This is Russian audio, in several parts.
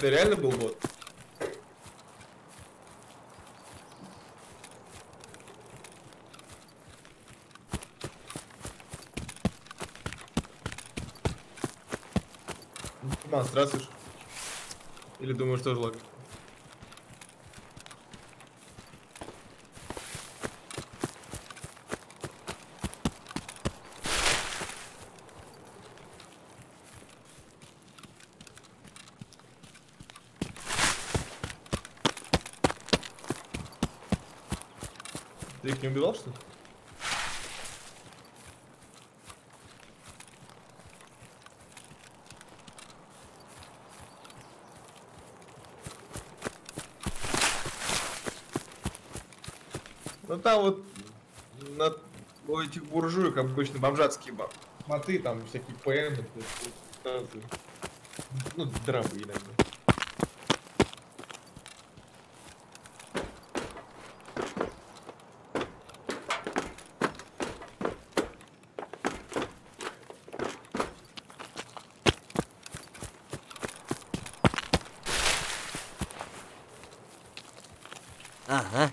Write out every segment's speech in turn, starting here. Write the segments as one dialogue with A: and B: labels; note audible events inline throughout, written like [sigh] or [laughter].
A: это реально был бот? Диман, здравствуй. Или думаешь, тоже лаг? Убивал, что ли? Ну там вот на у этих буржуек обычно бомжатские моты, там всякие ПМ, ну, драмы иногда.
B: Ага.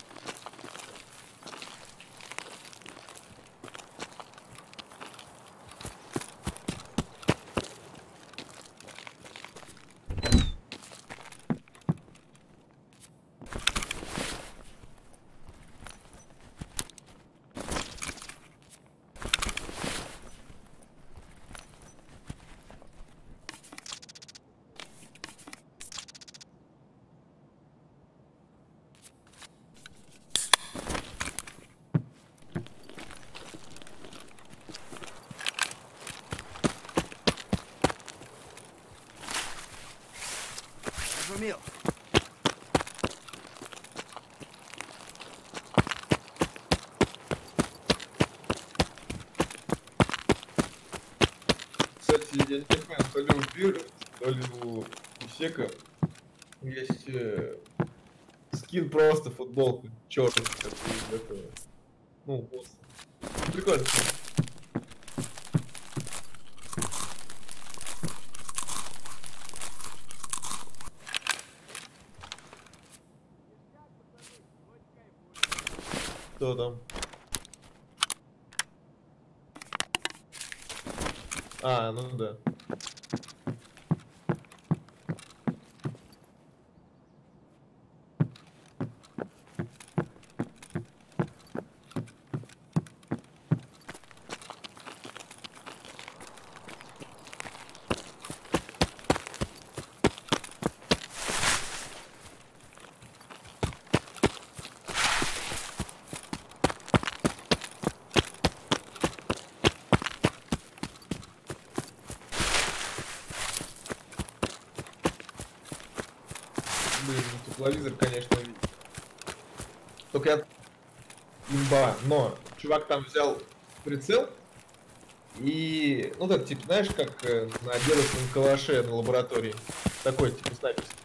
B: Шумел.
A: Кстати, я не понимаю, то ли у Бир, то ли у Сека есть э, скин просто футболка черный, как у этого. Ну, босса. Прикольно. Кто там? А, ну да. Блин, ну тепловизор, конечно, видит. Только я... Имба, но чувак там взял прицел и, ну так, типа, знаешь, как э, на дедовском калаше на лаборатории. Такой, типа, снайперский.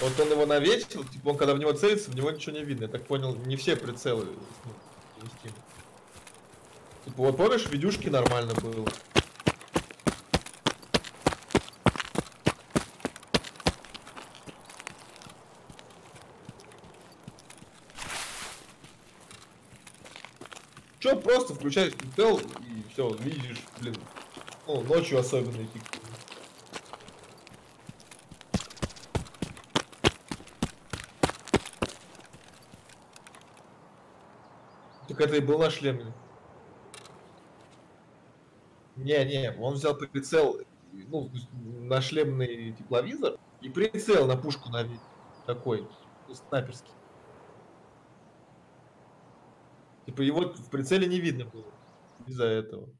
A: Вот он его навесил, типа, он когда в него целится, в него ничего не видно. Я так понял, не все прицелы ну. Типа, вот помнишь, в видюшке нормально было. Че, просто включаешь прицел и все, видишь, блин. Ну, ночью особенно эффективно. Так это и был на шлеме. Не, не, он взял прицел, ну, на шлемный тепловизор и прицел на пушку на такой, ну, снайперский. Типа его в прицеле не видно было из-за этого.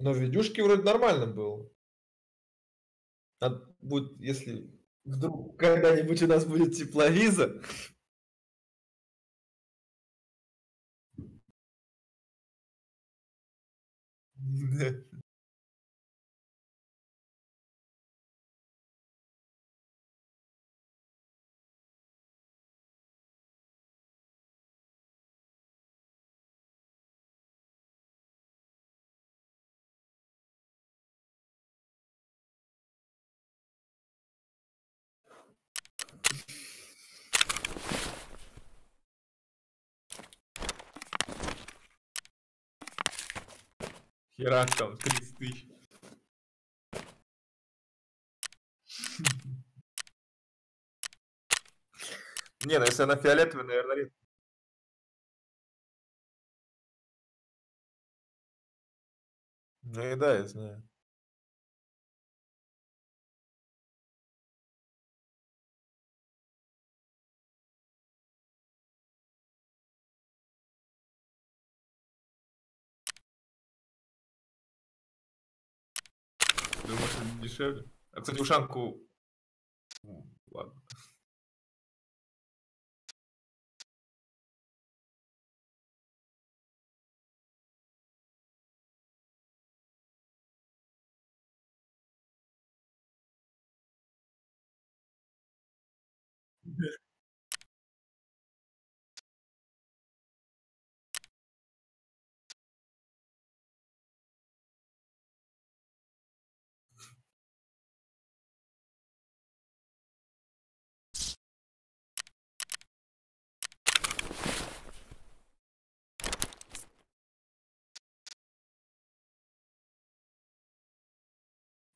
A: Но в видюшке вроде нормально был. Надо будет, а если вдруг когда-нибудь у нас будет тепловизор, [laughs] Yeah. Херак там 30 тысяч. Не, ну если она фиолетовая, наверное, редко. Ну и да, я знаю. Думаешь, это дешевле? А, кстати, ушанку... Ладно.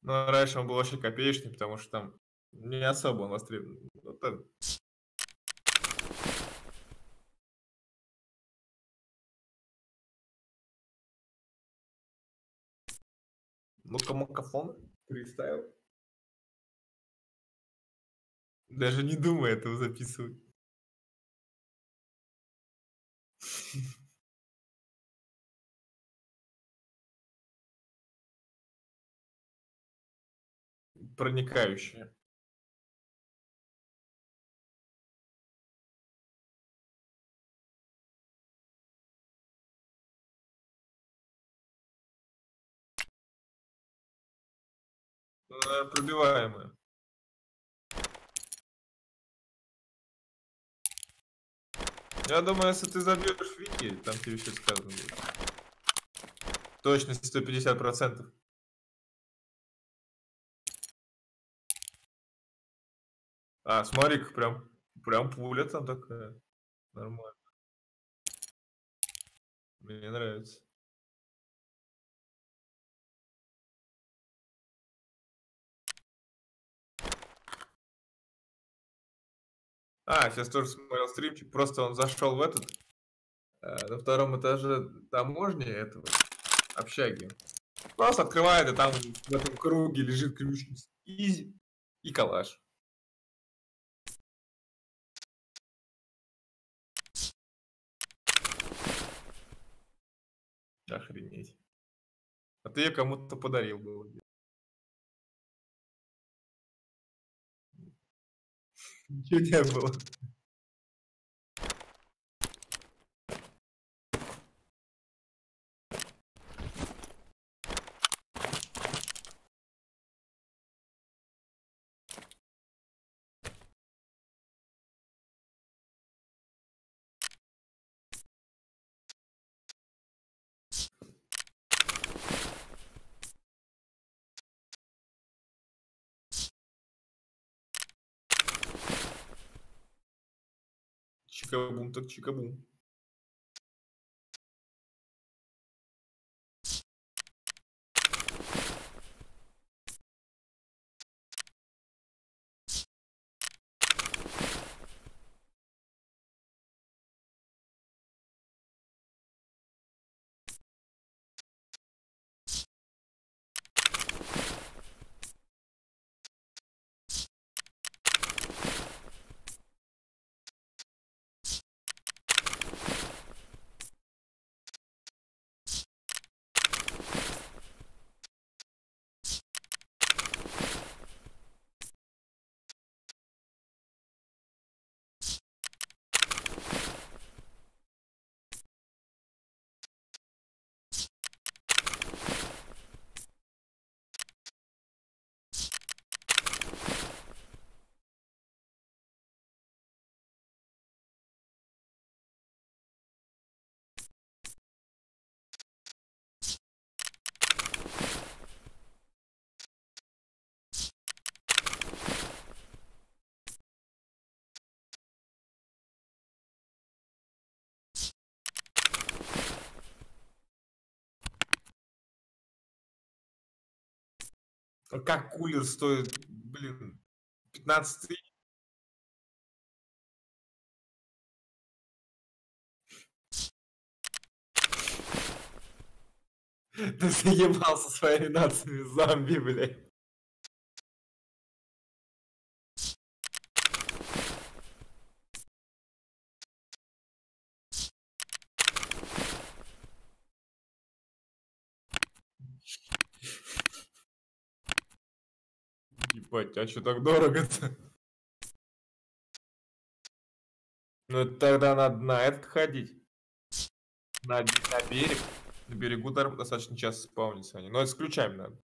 A: Ну, раньше он был вообще копеечный, потому что там не особо он востребован. Ну, так, Ну-ка, макафон, фристайл. Даже не думай этого записывать. [laughs] Проникающие. Наверно, пробиваемые. Я думаю, если ты забьешь вики, там тебе еще сказано будет. Точность 150%. А, смотри, прям, прям пуля там такая. Нормально. Мне нравится. А, сейчас тоже смотрел стримчик, просто он зашел в этот, э, на втором этаже таможни этого, общаги. Просто открывает, и там в этом круге лежит ключ. Изи. И калаш. Охренеть. А ты ее кому-то подарил был. Ничего не было. Chicabum, toque chicabum. Как кулер стоит, блин, 15 тысяч? [laughs] Ты заебал со своими нациями зомби, блядь. Ебать, а что так дорого-то? [laughs] Ну тогда надо на этот ходить. На, на берег. На берегу достаточно часто спаунятся они. Но это с ключами надо.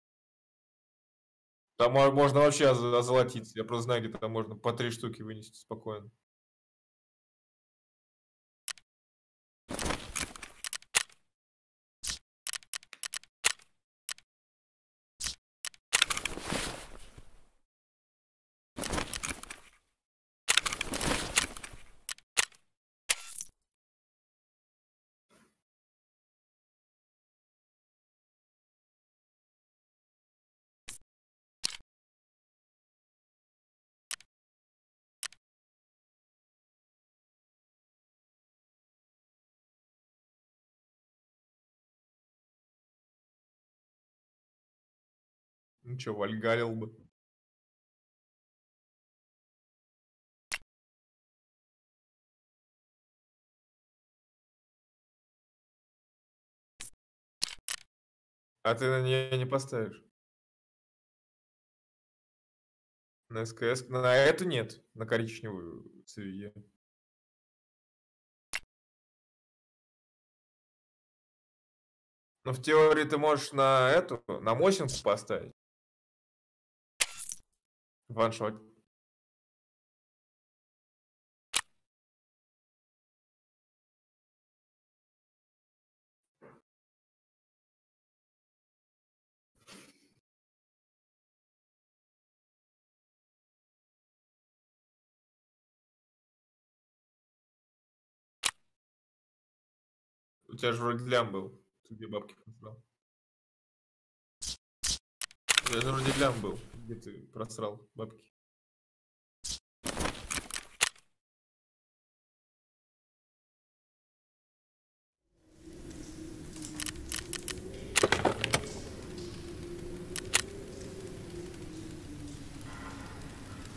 A: Там можно вообще озолотиться. Я просто знаю, где там можно по три штуки вынести спокойно. Ну что, вальгалил бы. А ты на нее не поставишь? На СКС? На эту нет, на коричневую цвет. Но в теории ты можешь на эту, на мощинку поставить. Ваншот. У тебя же вроде лям был. Ты где бабки просрал? У тебя же вроде лям был. Где ты просрал бабки?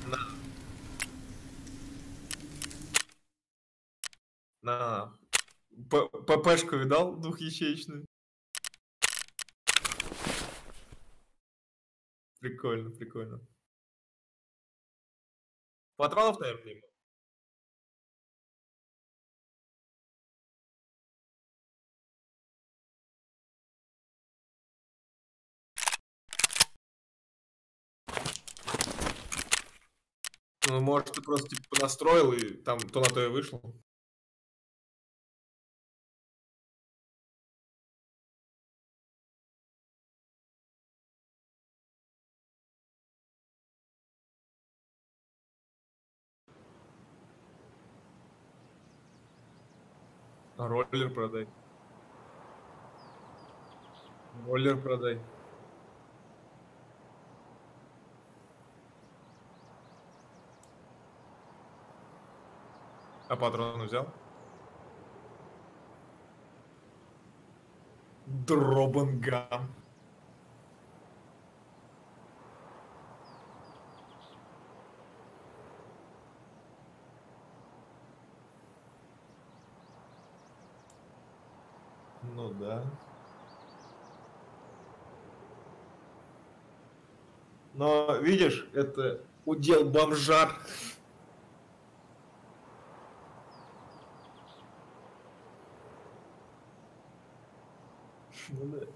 A: На. На. ППшку видал двухячеечную? Прикольно, прикольно. Патронов, наверное, мимо. Ну, может, ты просто типа настроил и там то на то и вышло. Роллер продай. Роллер продай. А патроны взял? Дробанган. Ну да. Но видишь, это удел бомжар. Ну да.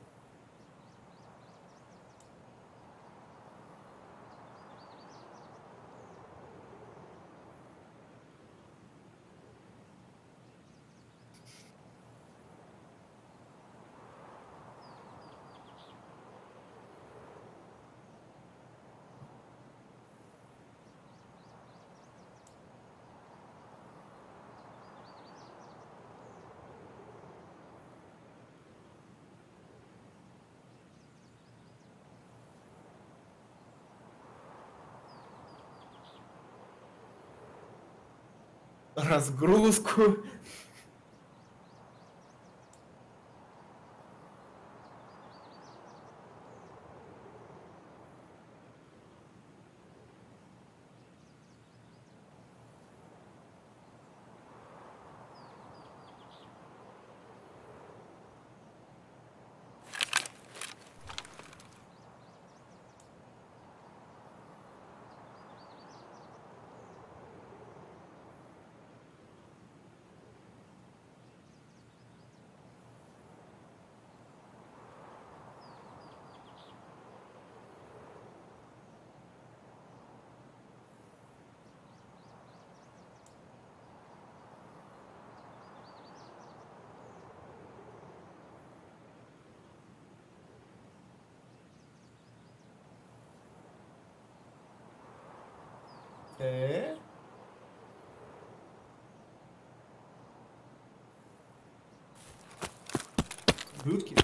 A: Разгрузку. Э? Блюдки?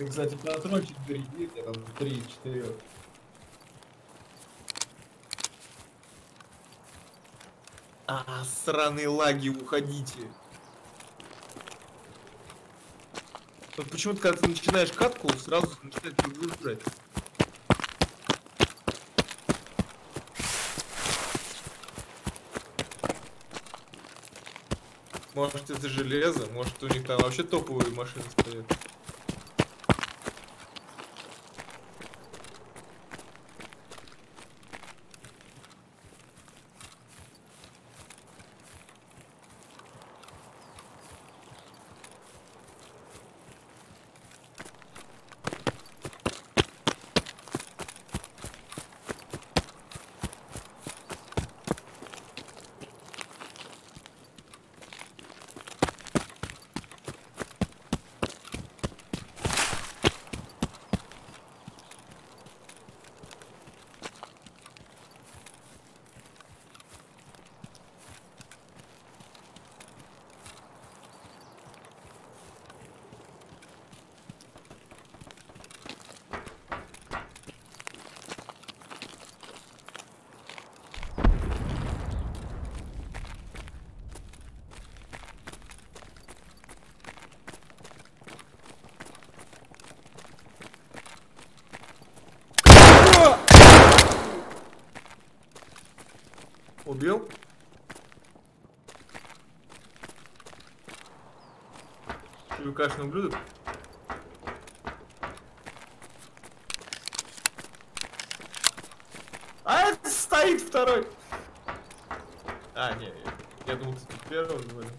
A: Ты, кстати, патрончик береги, я там 3-4. А, сраные лаги, уходите. Вот почему-то, когда ты начинаешь катку, сразу начинает выжрать. Может это железо, может у них там вообще топовые машины стоят. Убил? Червякашный ублюдок? А, это стоит второй! А, не, я думал, ты тут первый говорил.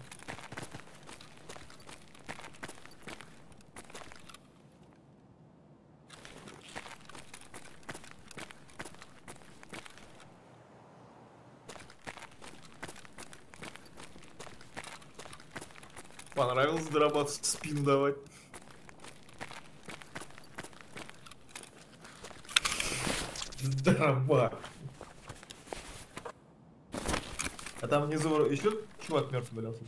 A: Понравилось дорабатывать спину давать. Дроба. А там внизу еще чувак мертвый валялся.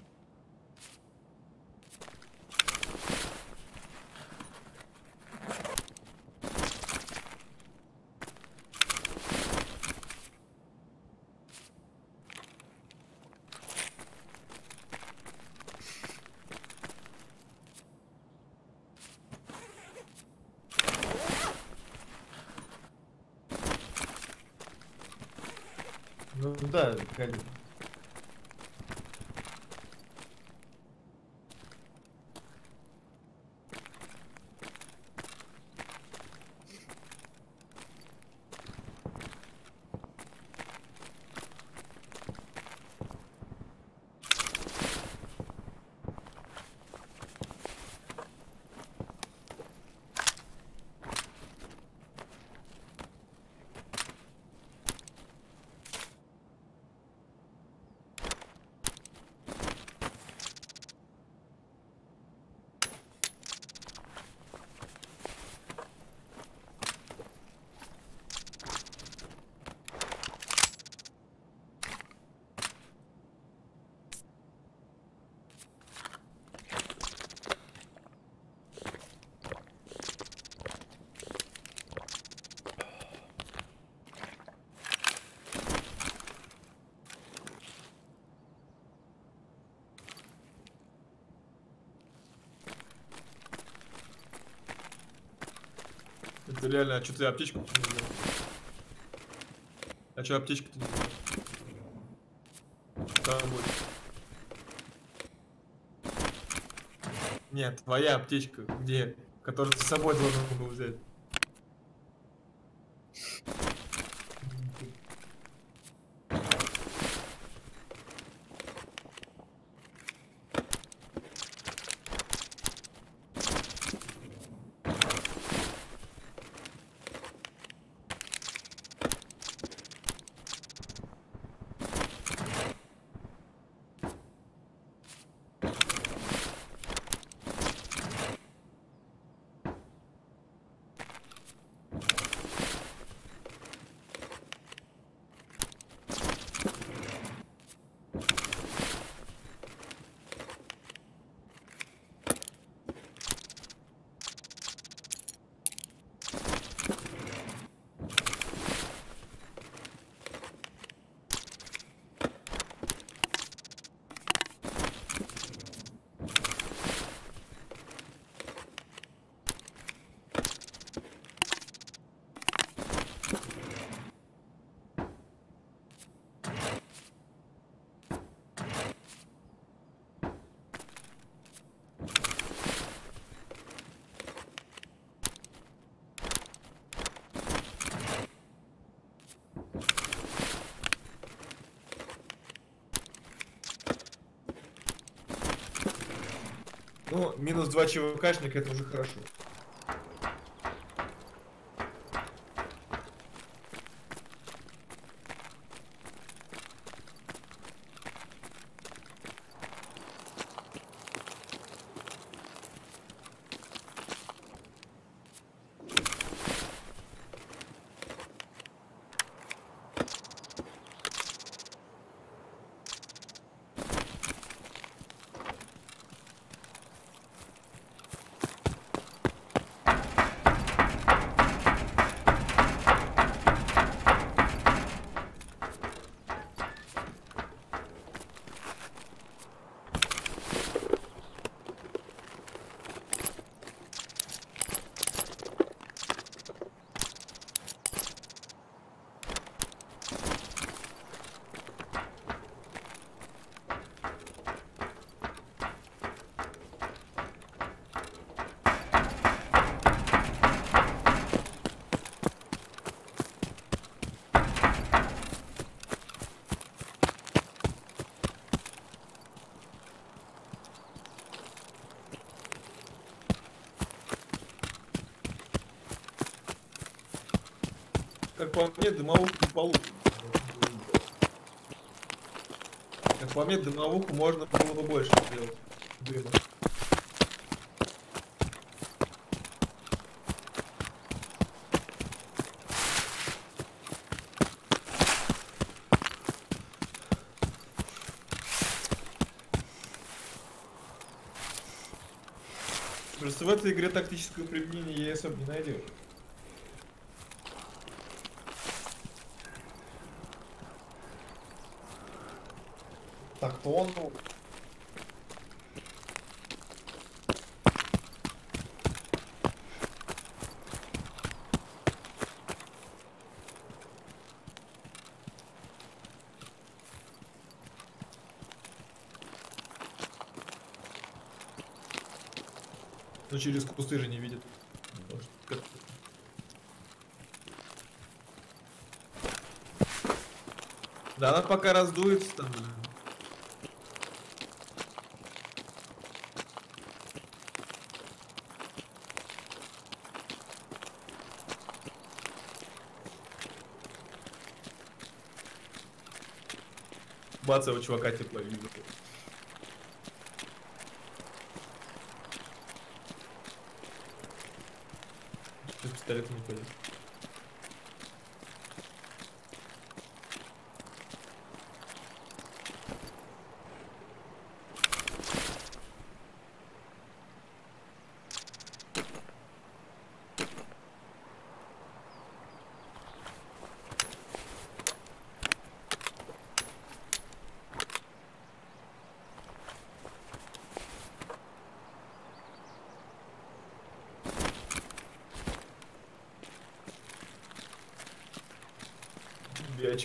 A: Ну да, реально, а что ты аптечку не взял? А что аптечку ты не взял? Там будет. Нет, твоя аптечка где? Которую ты с собой должен был взять. Ну, минус 2 ЧВКшника это уже хорошо. По мне, дымовуху получится. Как по мне, дымовуху можно было бы больше сделать. Дыма. Просто в этой игре тактического применения я особо не найдешь. Так, то он... ну, через кусты же не видит. Да, она пока раздуется там. Бац, у чувака тепло. Сейчас пистолет не пойдет.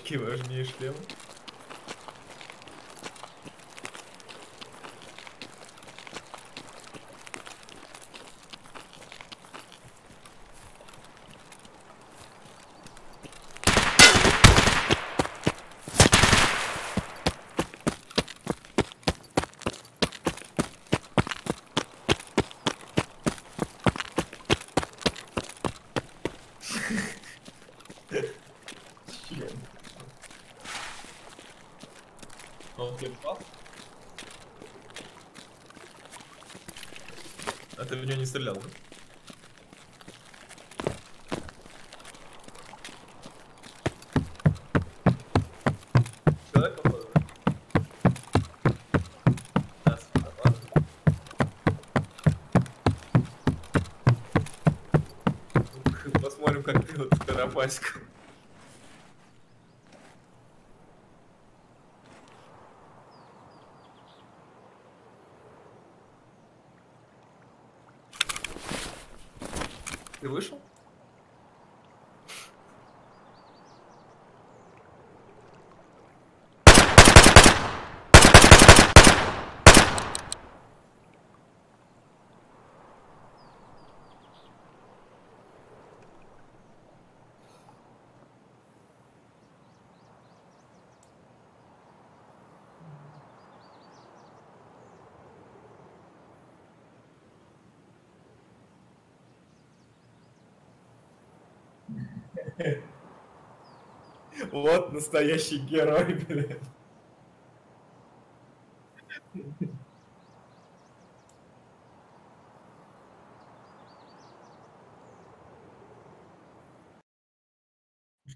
A: Очки важнее шлема. Чем? Он тебе попал? А ты в него не стрелял, да? Человек попал, да? Да, с- ладно. Ну, Посмотрим, как ты вот Вот настоящий герой, блядь.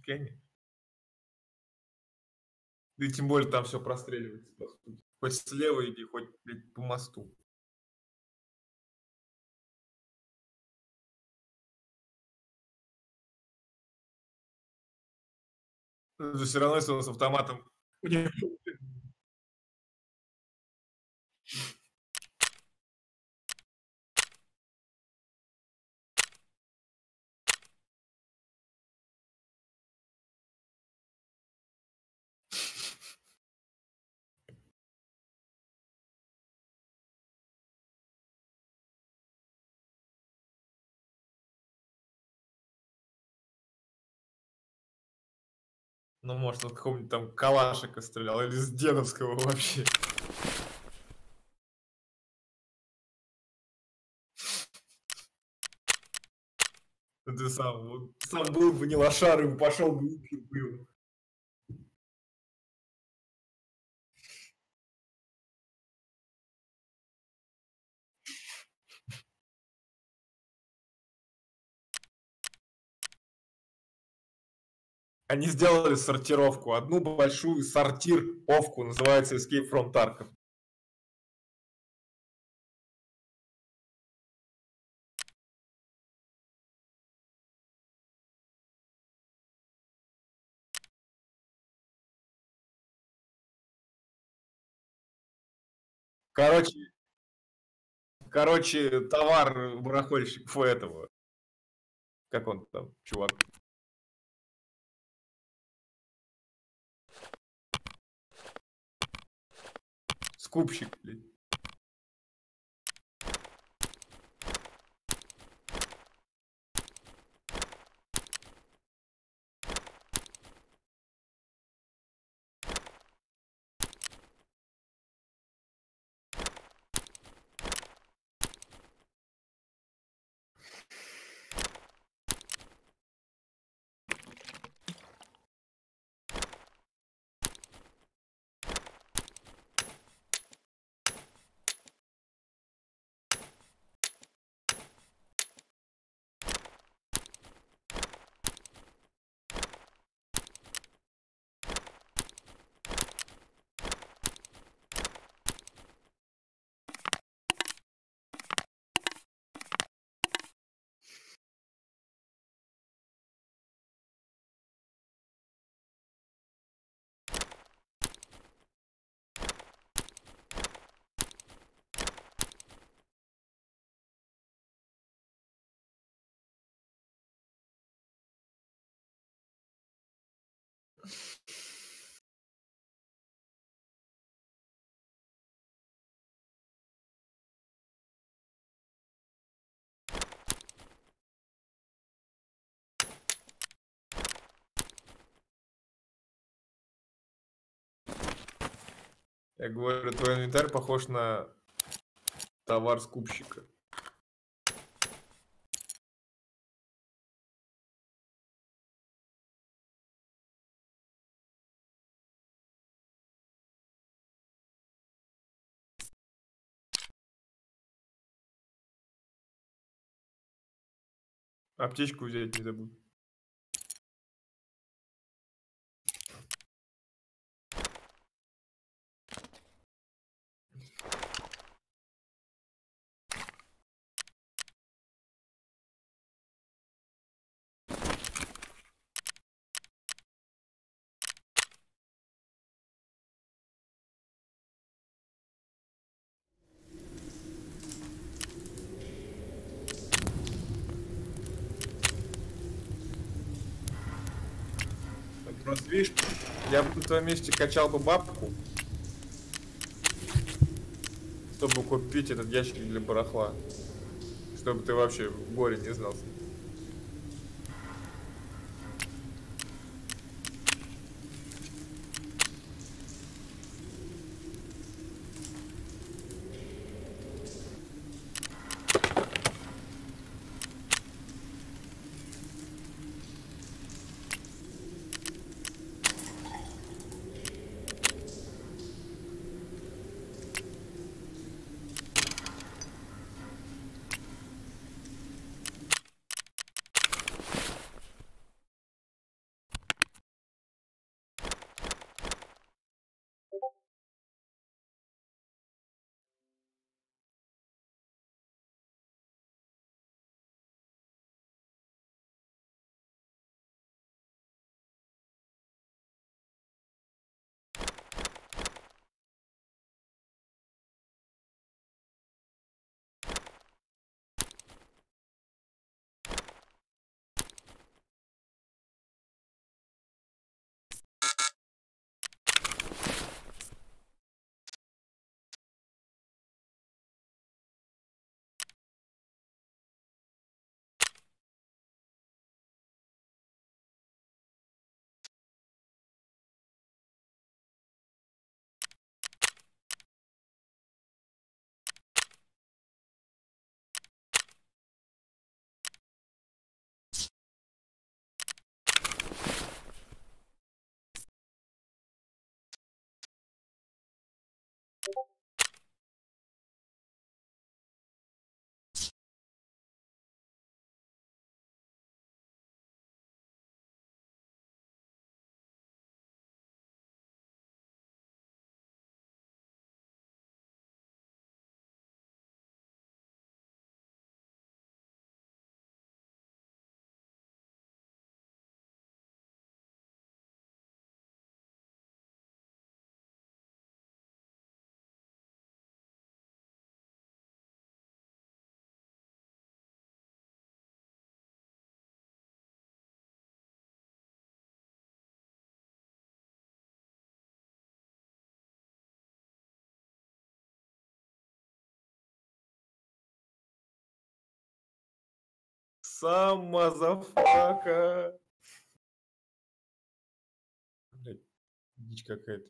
A: Конечно. Да и тем более там все простреливается, по сути. Хоть слева иди, хоть блядь, по мосту. Все равно, если он с автоматом... Не, [laughs] Ну, может, он какого-нибудь там Калашика стрелял, или с Дедовского вообще. Ты сам, сам был бы не лошарым, пошел бы убил бы его. Они сделали сортировку, одну большую сортировку, называется Escape from Tarkov. Короче, короче, товар барахольщиков этого. Как он там, чувак? Скупщик, блядь. Я говорю, твой инвентарь похож на товар скупщика. Аптечку взять не забудь. Просто видишь, я бы на твоем месте качал бы бабку, чтобы купить этот ящик для барахла. Чтобы ты вообще в горе не знал. you Сам мазафака. Блядь, дичь какая-то.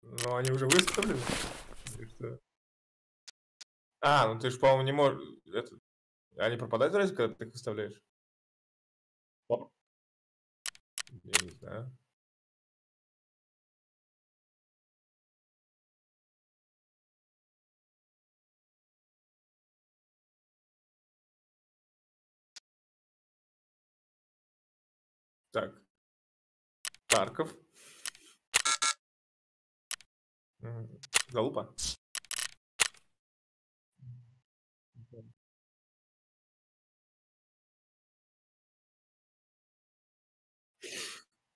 A: Но они уже выставлены? А, ну ты же, по-моему, не можешь... Это... Они пропадают разве, когда ты их выставляешь? Оп. Я не знаю. Так. Тарков. Залупа.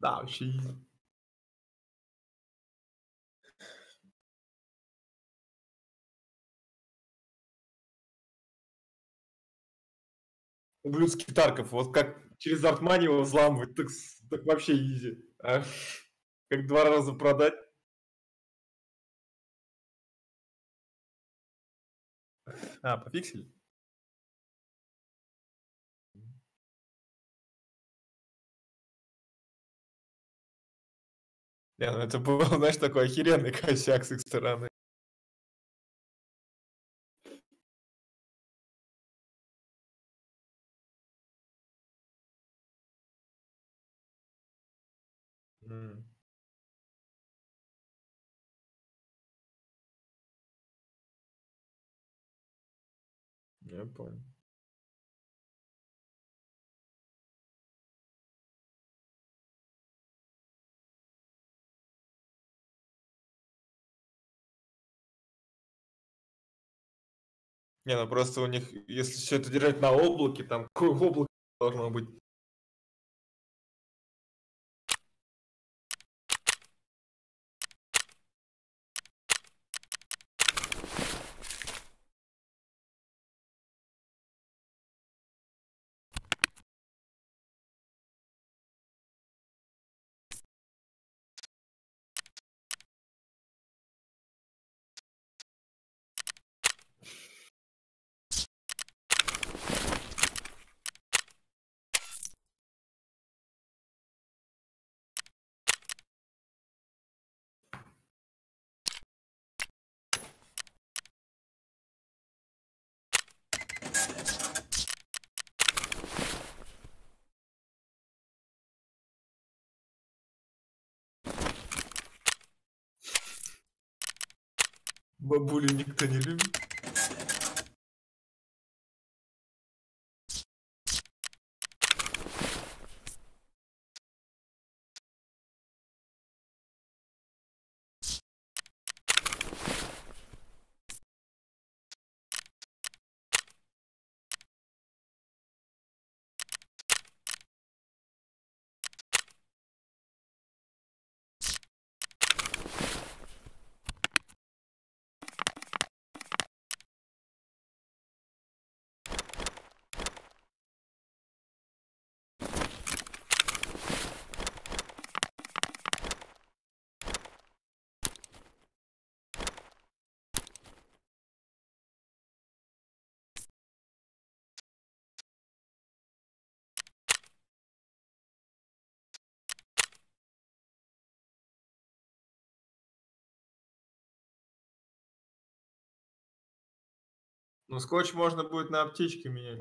A: Да, вообще изи. Ублюдский вот как через артмани его взламывать, так, так вообще изи. А? Как два раза продать. А, пофиксили? Не, ну это был, [laughs] знаешь, такой охеренный косяк с их стороны. Я понял. Не, ну просто у них, если все это держать на облаке, там какое облако должно быть? Бабулю никто не любит. Ну, скотч можно будет на аптечке менять.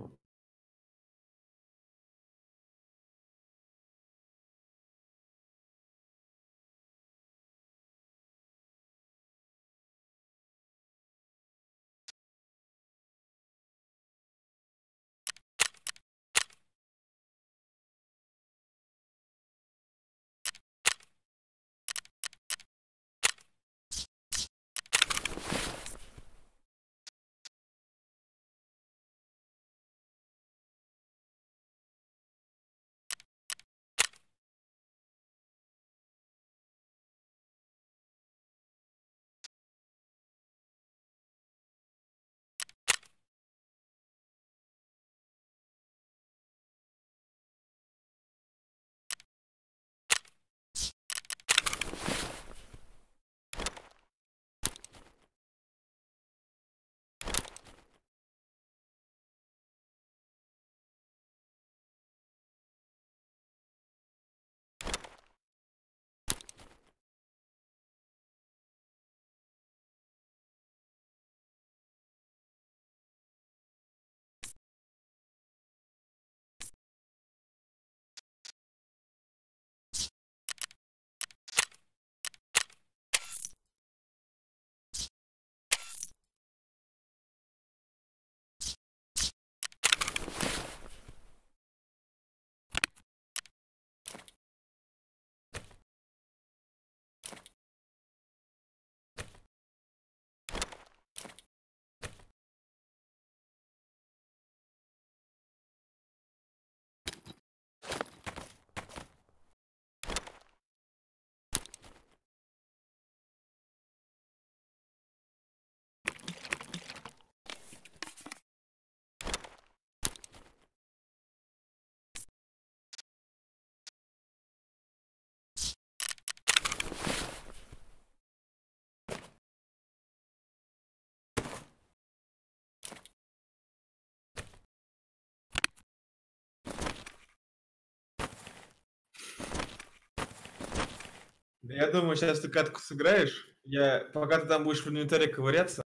A: Я думаю, сейчас ты катку сыграешь. Я, пока ты там будешь в инвентаре ковыряться,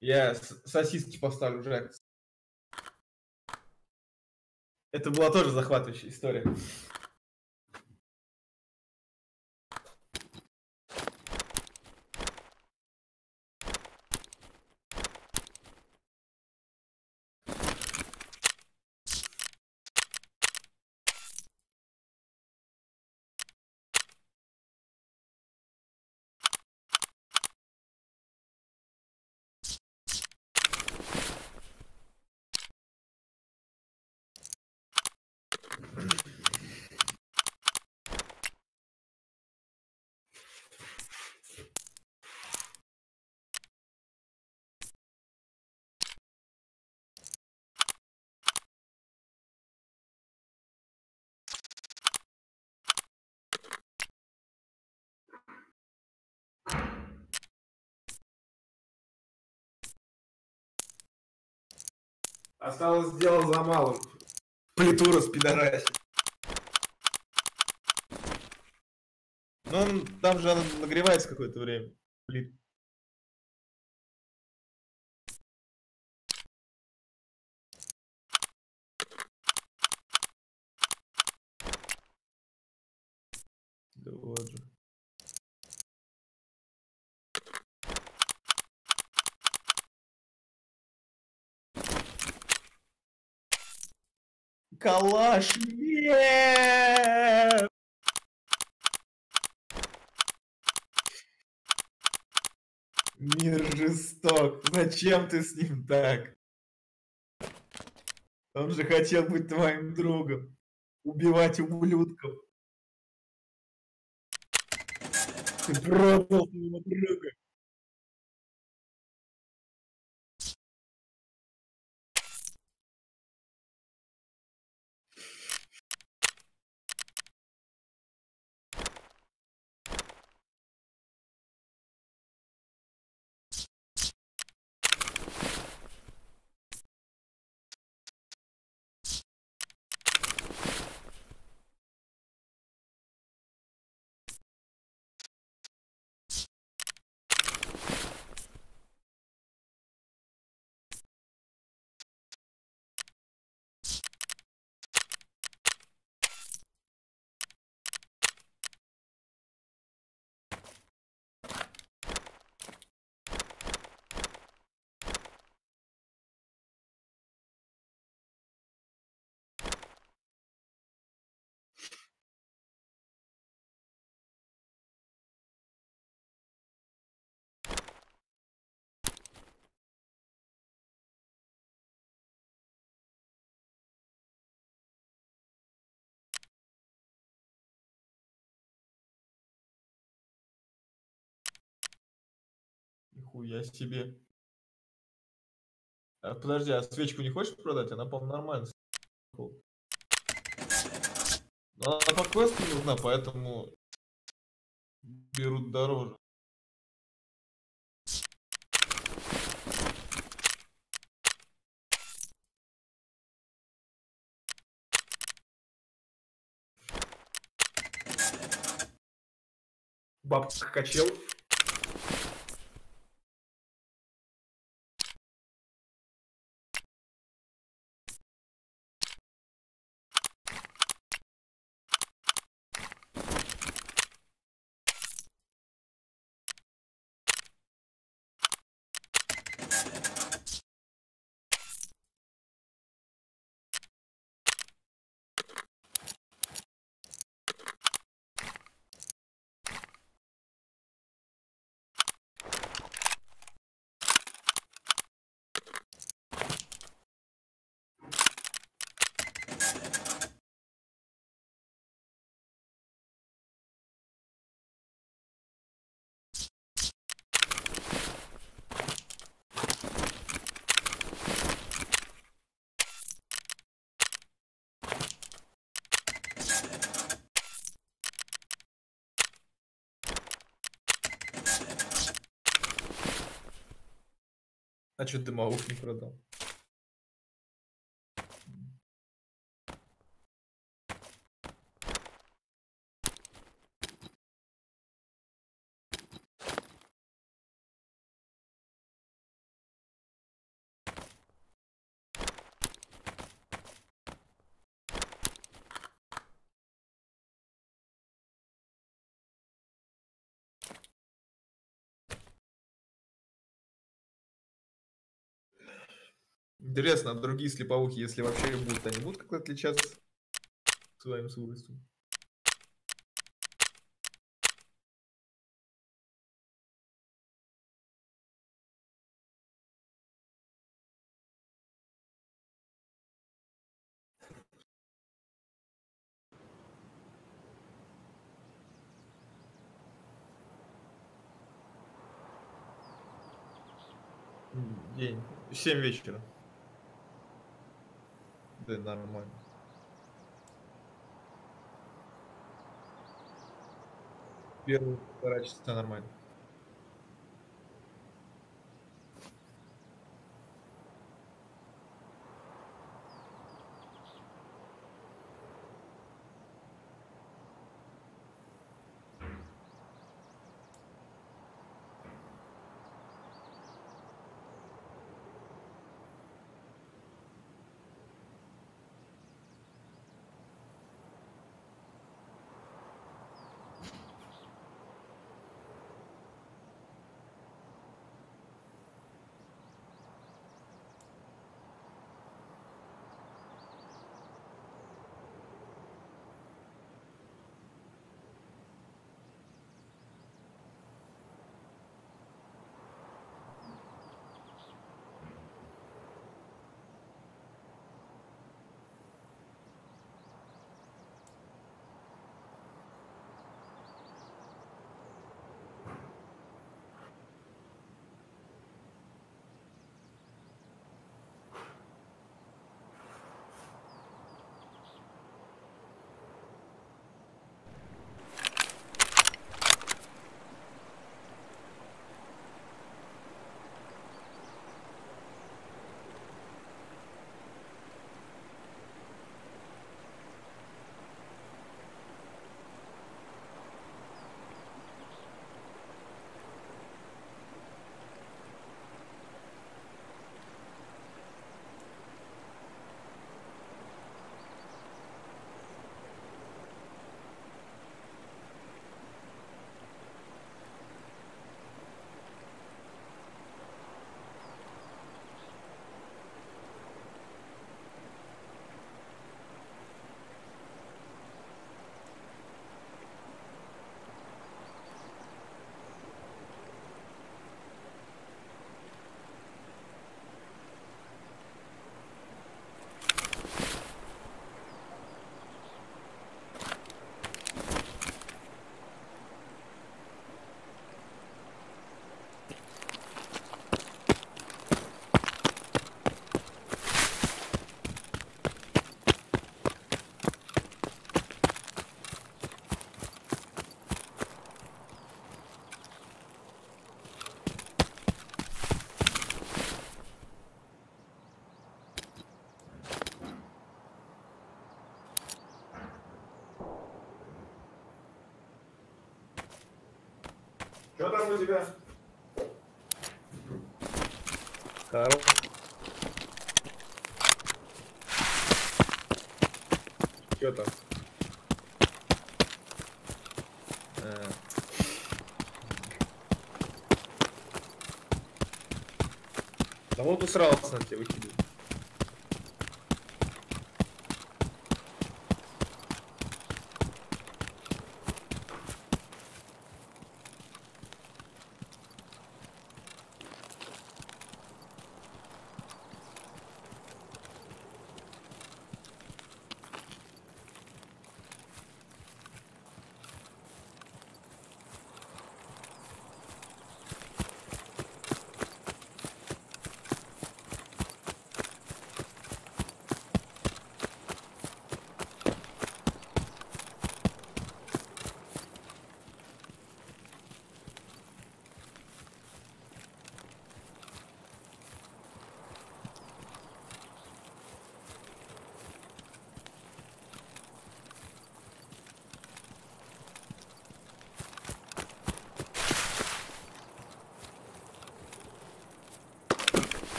A: я сосиски поставлю жариться. Это была тоже захватывающая история. Осталось дело за малым. Плиту распидорасить. Он, там же она нагревается какое-то время. Плит. Да вот же. Калаш, нет! Мир жесток. Зачем ты с ним так? Он же хотел быть твоим другом. Убивать ублюдков. Ты продал своего друга. Нихуя себе. А, подожди, а свечку не хочешь продать? Она, по-моему, нормально. Но она по квесту нужна, поэтому берут дороже. Бабка качел. А что Маук не продал? Интересно, а другие слеповухи, если вообще будут, они будут как-то отличаться своим свойством? День. 7 вечера. Да, нормально. Первые полтора часа нормально.
C: Тебя?
A: Карл. Что там? А. Да вот усрался на тебя выкидывает.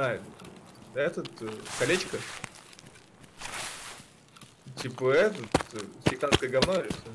A: А, этот, э, колечко. Типа этот, э, сектантское говно или что?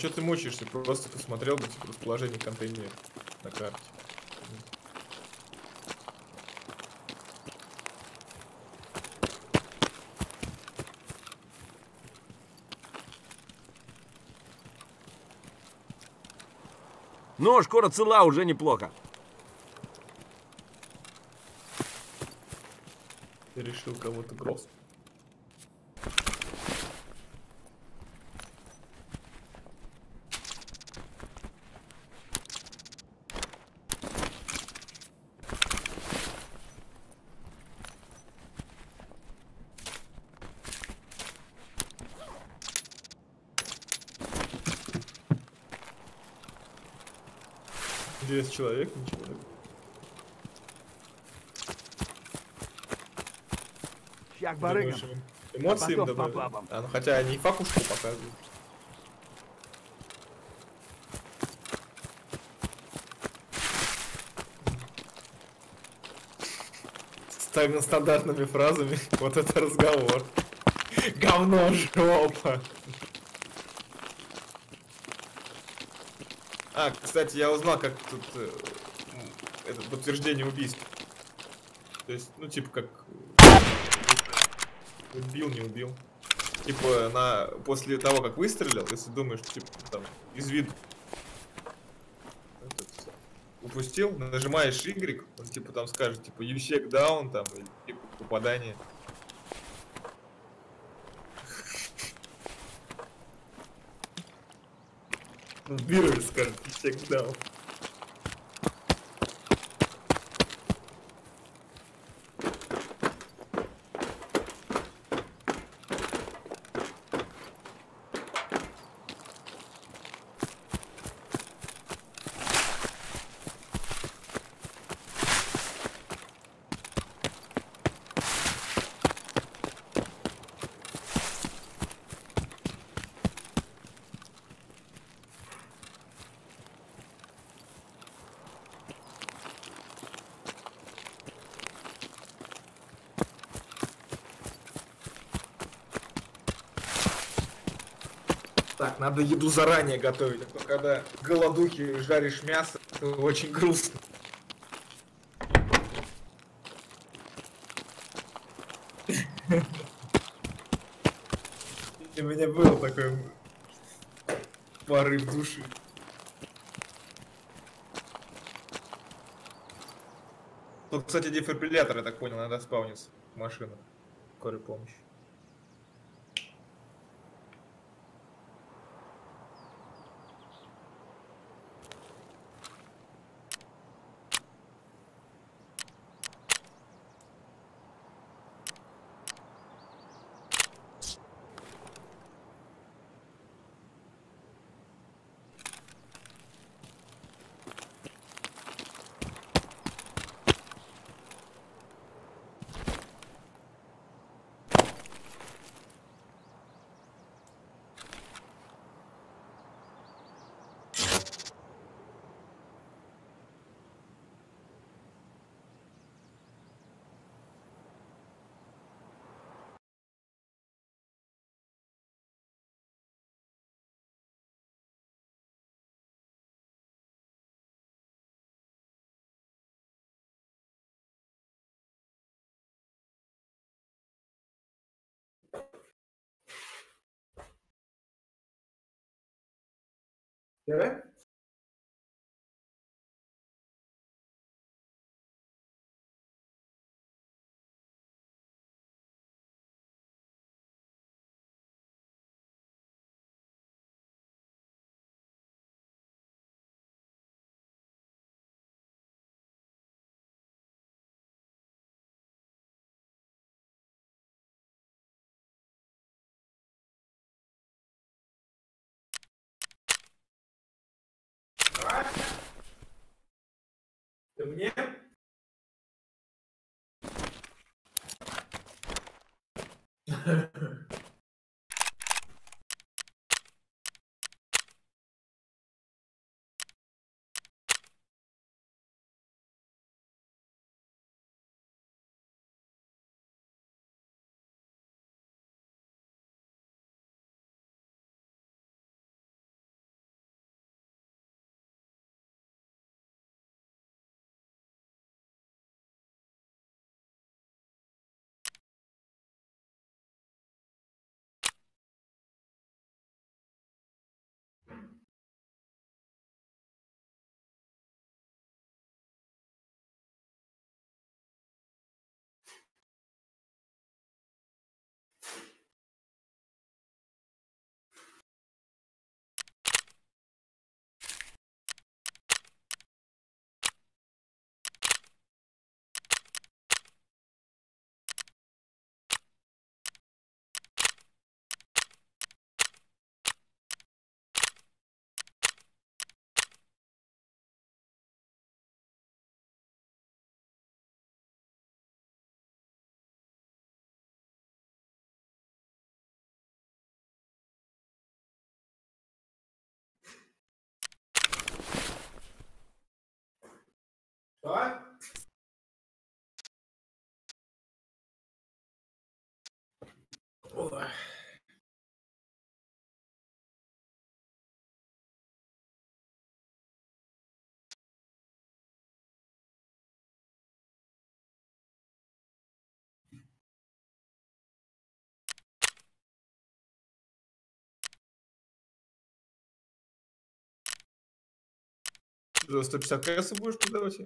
A: что ты мучаешься? Просто посмотрел бы типа, расположение контейнеров на карте.
D: Ну, шкура цела, уже неплохо.
A: Ты решил кого-то бросить. 10 человек, ничего так.
B: Щак барыгам.
A: Эмоции им добавили. А, ну хотя они и факушку показывают. С стандартными фразами. [laughs] Вот это разговор. Говно жопа. А, кстати, я узнал, как тут э, это подтверждение убийства. То есть, ну, типа, как Убил, не убил. Типа, на, после того, как выстрелил, если думаешь, типа, там, из виду этот, упустил, нажимаешь Y, он, типа, там скажет, типа, check down, там, или, типа, попадание. Viewers can check now. Надо еду заранее готовить, а то когда голодухи жаришь мясо, это очень грустно. [laughs] У меня был такой в души. Тут, кстати, дефибриллятор, я так понял, надо спауниться. Машина. скорая помощь. Да? Ты мне? [laughs] Что? Ой. За 150 кс будешь продавать?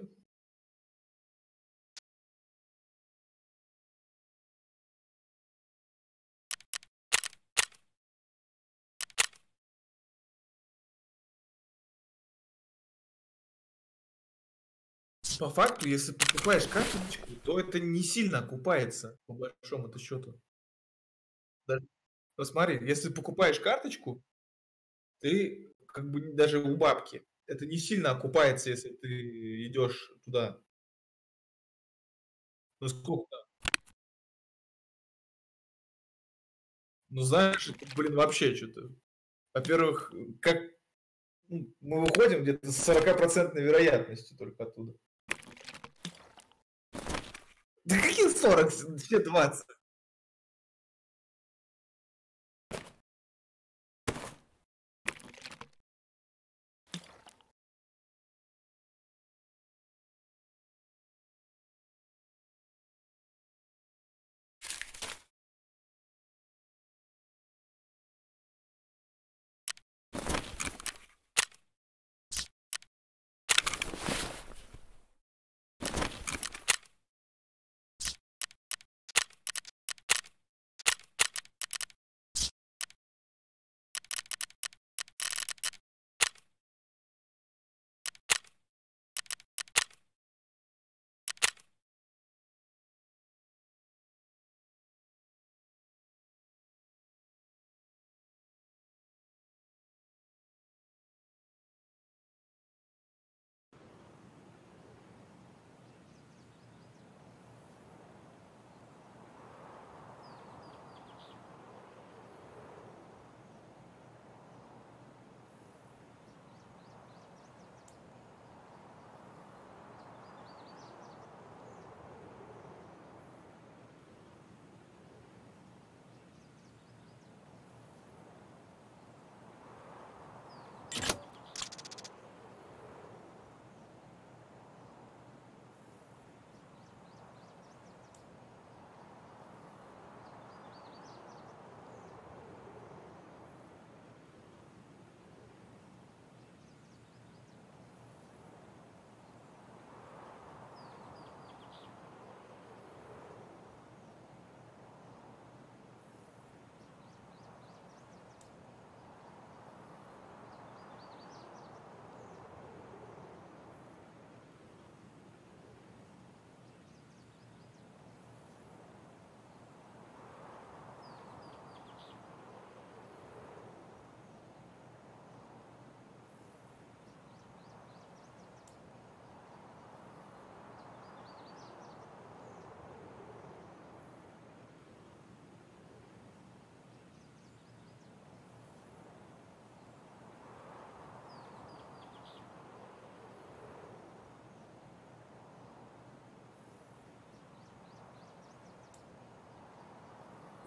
A: По факту, если покупаешь карточку, то это не сильно окупается, по большому-то счету. Даже- Посмотри, если покупаешь карточку, ты как бы даже у бабки. Это не сильно окупается, если ты идешь туда. Ну сколько? Ну знаешь, это, блин, вообще что-то. Во-первых, как ну, мы выходим где-то с 40% вероятностью только оттуда. Да какие 40? Все 20.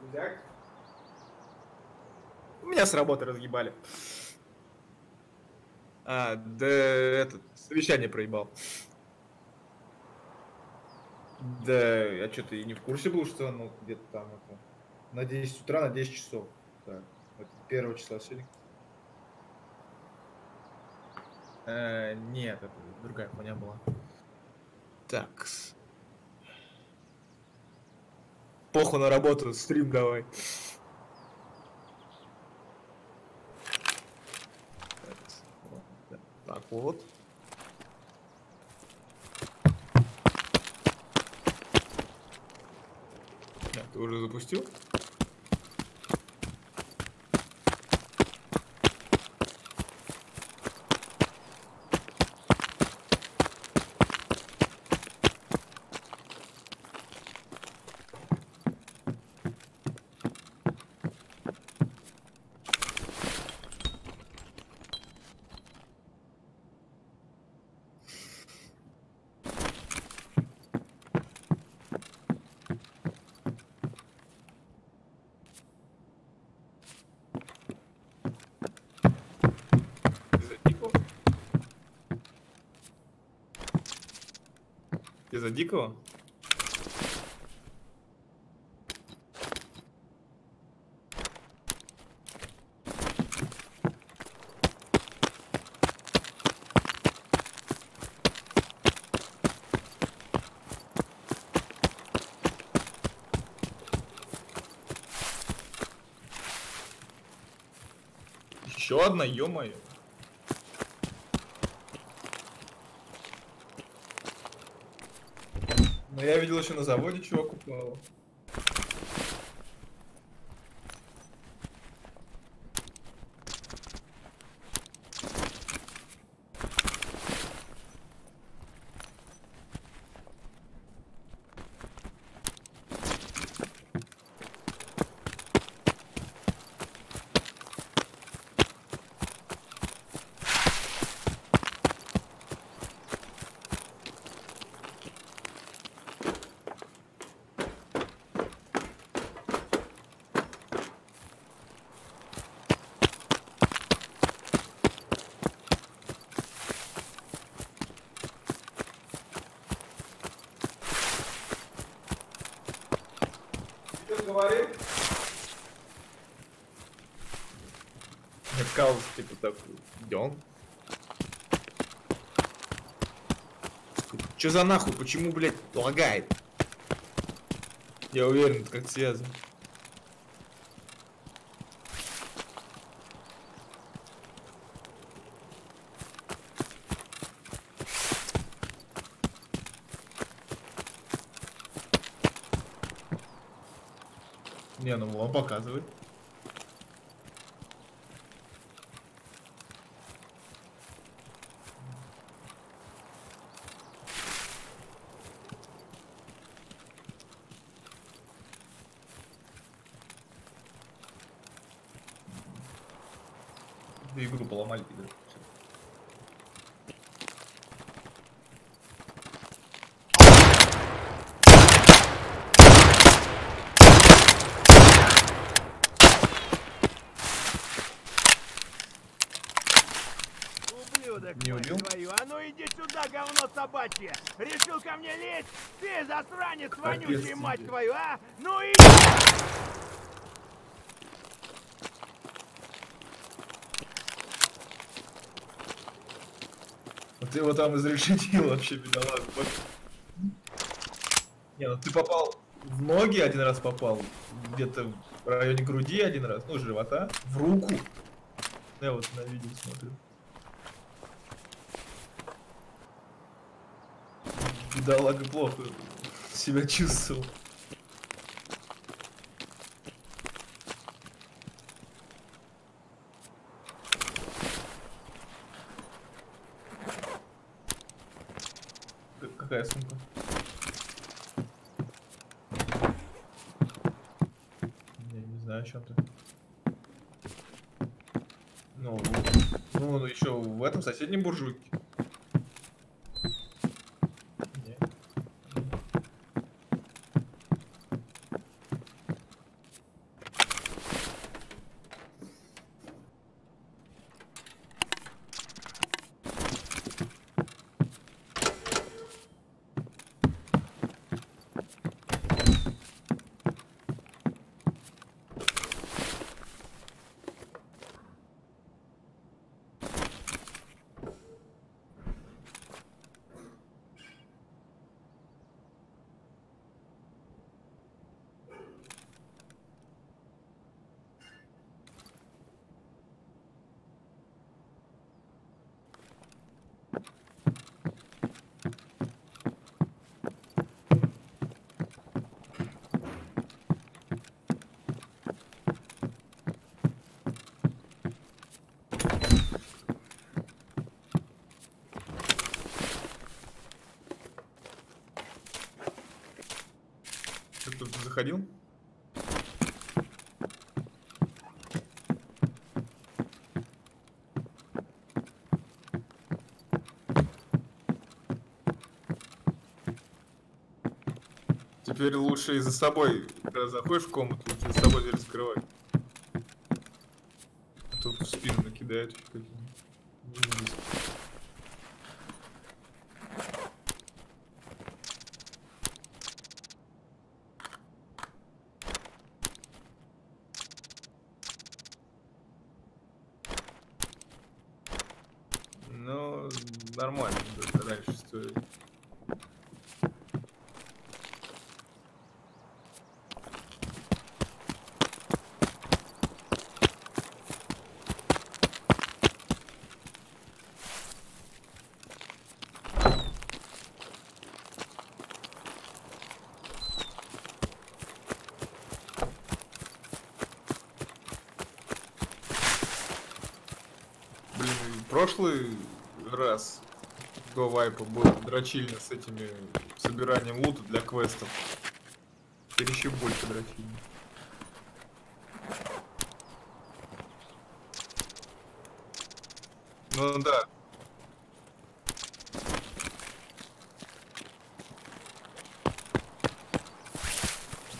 C: Взять?
A: Меня с работы разъебали. А, да этот, совещание проебал. Да, я что-то и не в курсе был, что оно где-то там это. На 10 утра, на 10 часов. Так, это первого числа сегодня. Э, нет, это другая хуйня была. Так. Похуй на работу, стрим давай. Так вот. Ты уже запустил? Ты за Дикого? Ты за Дикого? Еще одна, ё-моё. Но я видел еще на заводе чувак упал.
C: Что говорит?
A: Мне такой, идем. Че за нахуй? Почему, блядь, лагает? Я уверен, это как связано. Не, ну он показывает. Да игру поломали, пидоры.
B: Ублюдок,
A: Не
B: мать
A: убил?
B: твою. А ну иди сюда, говно собачье. Решил ко мне лезть? Ты засранец вонючий, мать твою, а? Ну иди!
A: Вот ты его там изрешетил вообще, бедолага. Не, ну ты попал в ноги один раз попал, где-то в районе груди один раз, ну, живота, в руку. Я вот на видео смотрю. Бедолага плохо себя чувствовал. Какая сумка? Я не знаю, о чем ты. Ну, ну, еще в этом соседнем буржуйке. Не. Заходил? Теперь лучше и за собой, когда заходишь в комнату, лучше за собой дверь закрывай. А то в спину накидают еще какие-нибудь. Ненавижу. Ну, нормально, да, раньше стоит. Блин, и прошлый раз до вайпа был дрочильня с этими собиранием лута для квестов. Теперь еще больше дрочильни. Ну да.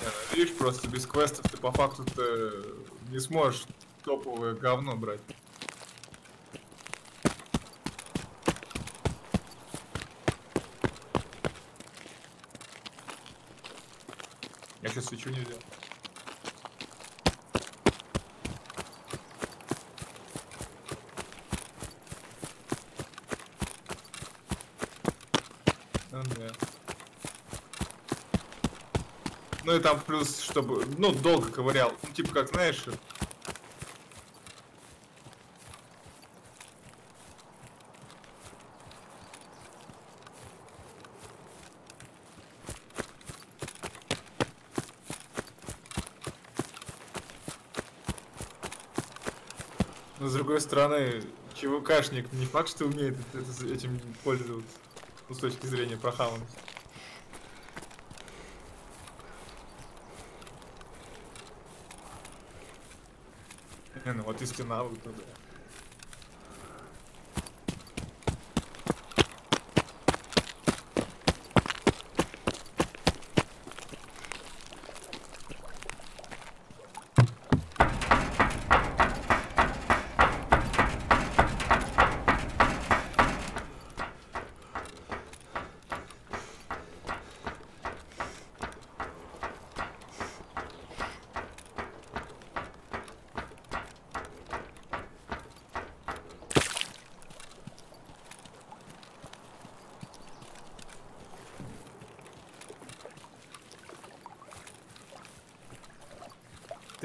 A: Ну, видишь, просто без квестов ты по факту-то не сможешь топовое говно брать. Сейчас свечу не взял. Да. Ну и там плюс, чтобы, ну, долго ковырял. Ну, типа, как, знаешь, другой стороны, ЧВКшник не факт, что умеет это- этим пользоваться. Ну, с точки зрения прохаванности. Не, ну вот и стена вот туда.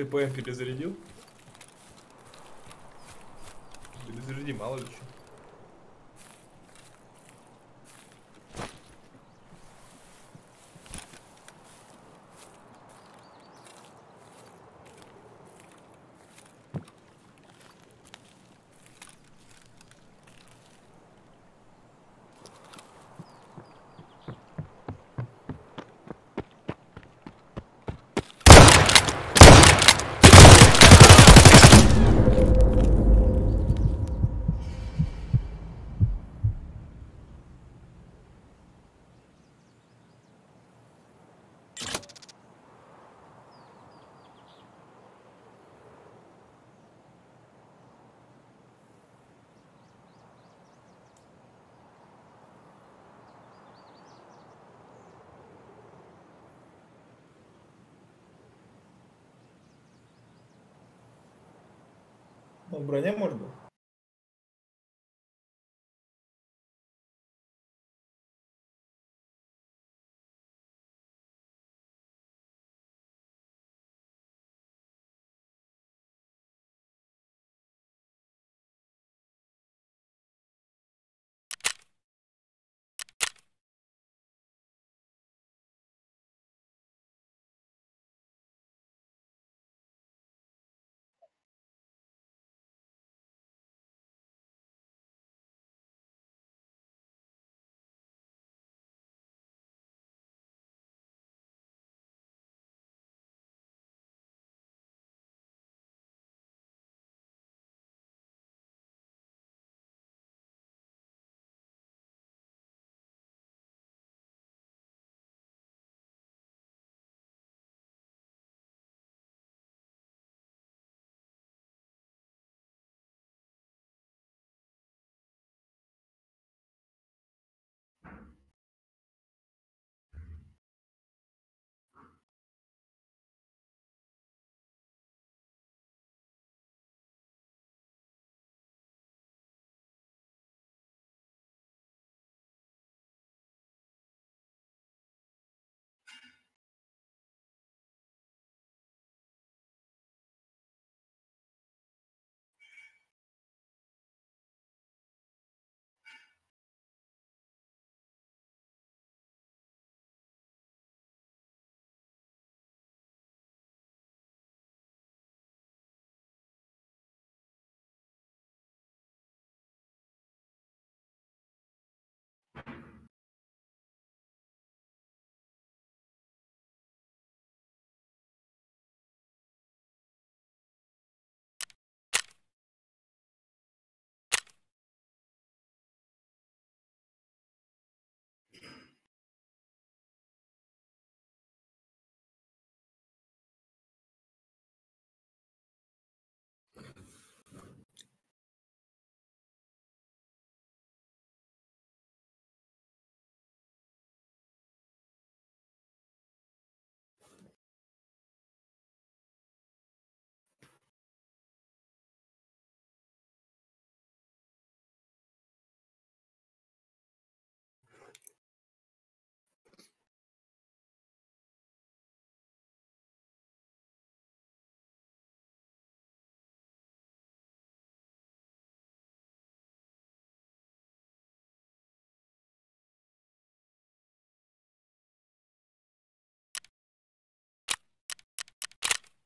A: Ты ПМ перезарядил? Перезаряди, мало ли что. Ну, броня может.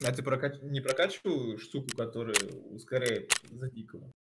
A: А ты прокач... не прокачиваешь штуку, которая ускоряет за дикого?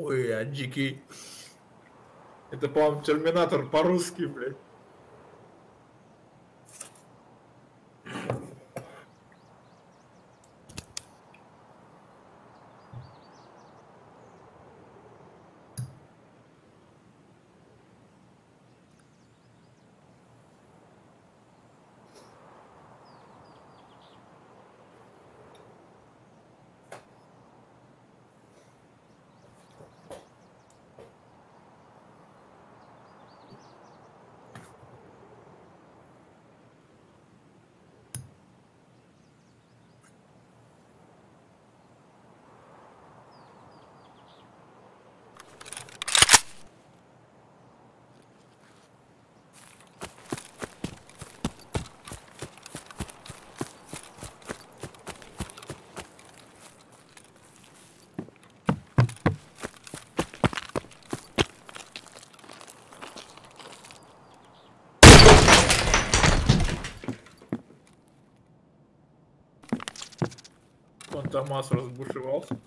A: Хуя, дикий. Это, по-моему, Терминатор по-русски, блядь. Фантомас разбушевался.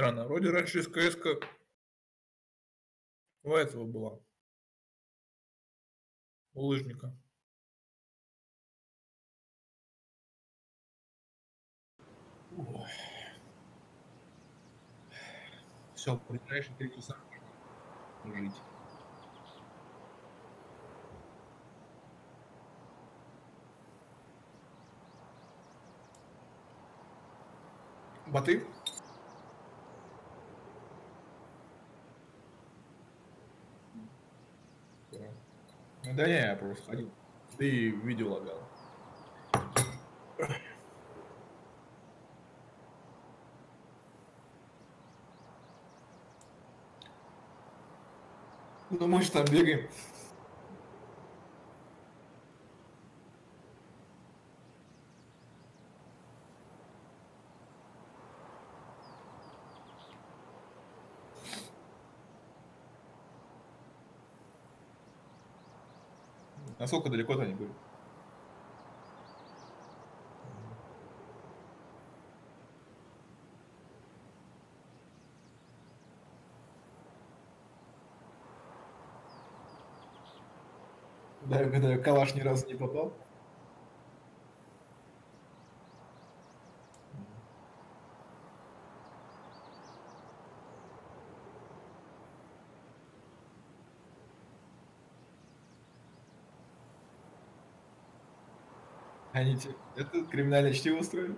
A: Странно, вроде раньше СКС как у этого была. У лыжника. Все, ближайшие три часа жить. Баты? Ну да не, я просто ходил. Ты видео лагал. Ну мы же там бегаем. Насколько далеко-то они были? Да, когда калаш ни разу не попал. Они тебе это криминальное чтиво устроили?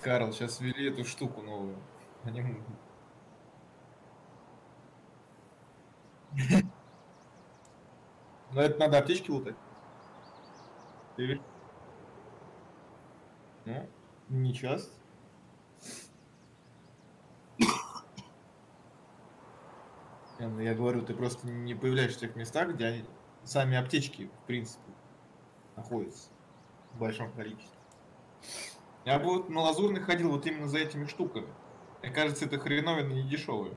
A: Карл, сейчас ввели эту штуку новую. Они... Но это надо аптечки лутать. Ты? Ну, не часто. Ну Я говорю, ты просто не появляешься в тех местах, где они, сами аптечки, в принципе, находятся в большом количестве. Я бы вот на лазурный ходил вот именно за этими штуками. Мне кажется, это хреновина не дешевые.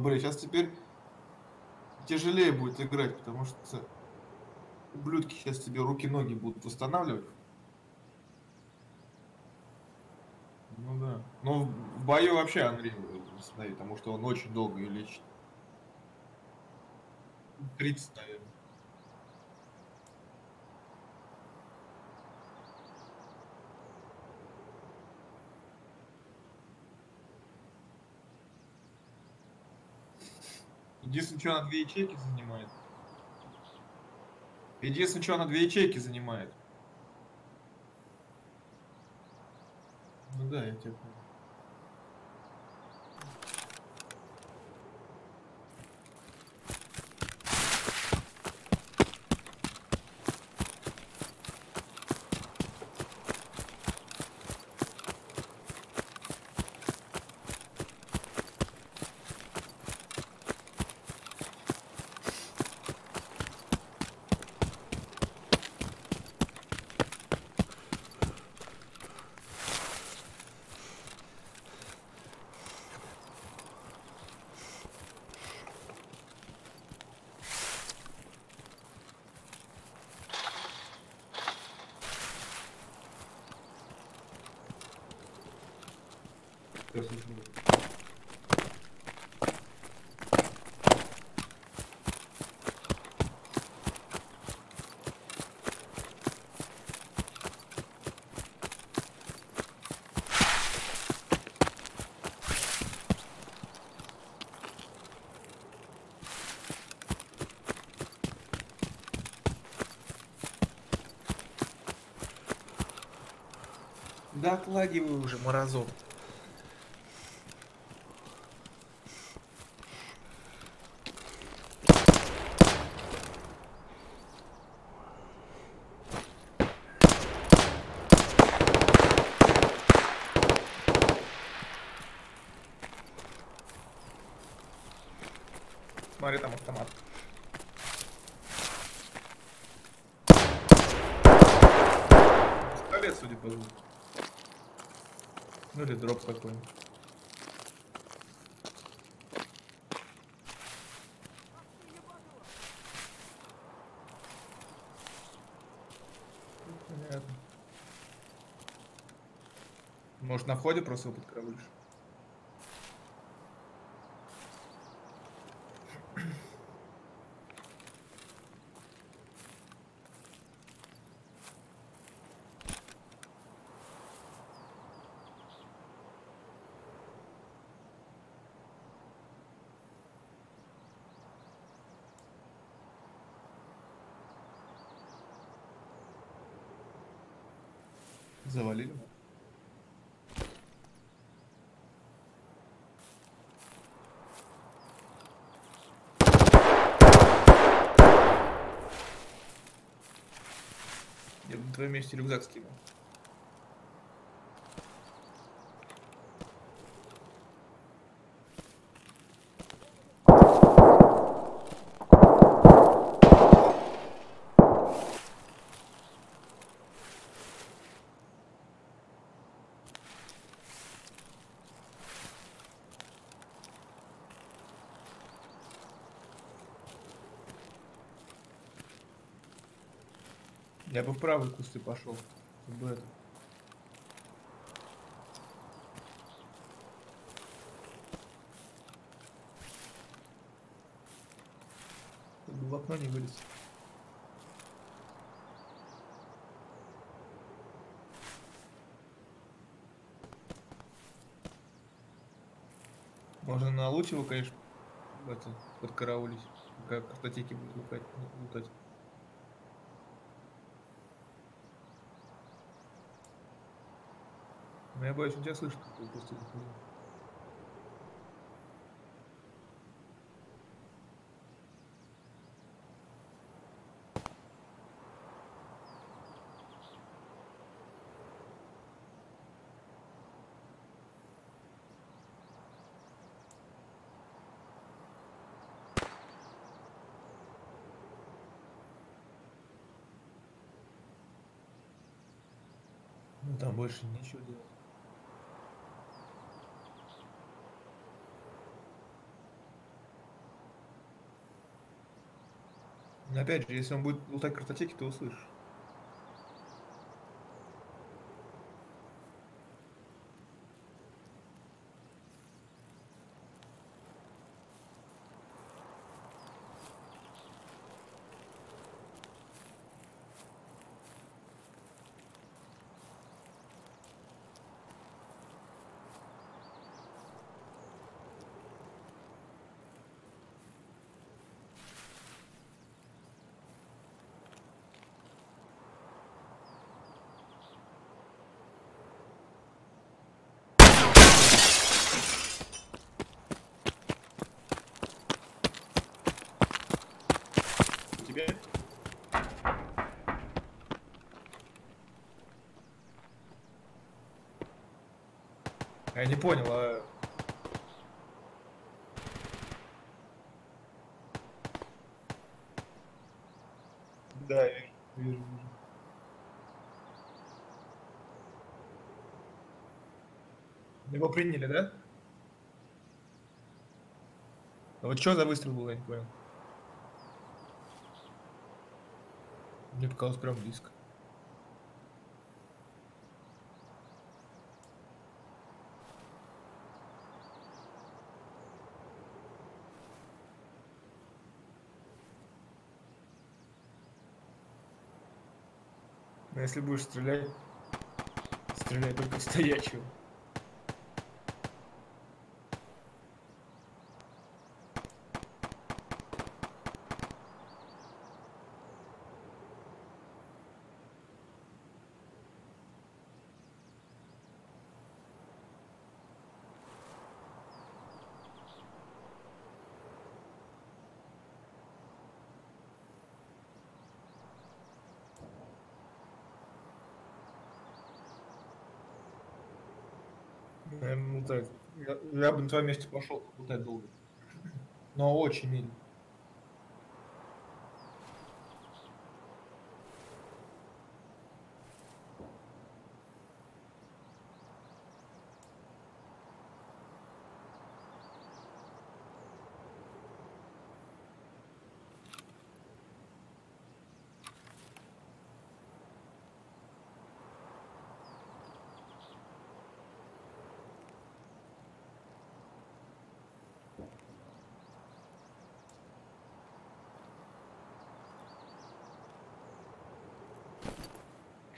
A: Блин, сейчас теперь тяжелее будет играть, потому что ублюдки сейчас тебе руки-ноги будут восстанавливать. Ну да. Ну, в бою вообще Андрей установить, потому что он очень долго ее лечит. 30, наверное. Единственное, что она две ячейки занимает. Единственное, что она две ячейки занимает. Ну да, я тебя понял. Да отлагивай уже, морозов. смотри, там автомат. Пистолет, судя по звуку. Ну или дроп какой-нибудь. Понятно. Может на входе просто его подкараулишь? Завалили. Я бы на твоем месте рюкзак скинул. Я бы в правый кусты пошел. чтобы это. Чтобы в окно не вылез. Можно на Лучево, конечно, это, подкараулить, пока картотеки будут лутать. Но я боюсь, он тебя слышит. Ну там больше нечего делать. Опять же, если он будет лутать картотеки, ты услышишь. Я не понял, а... Да, вижу, вижу, вижу. Его приняли, да? А вот что за выстрел был, я не понял. Мне показалось прям близко. Если будешь стрелять, стреляй только в стоячего. Наверное, ну так. Я, бы на твоем месте пошел лутать долго. Но очень медленно.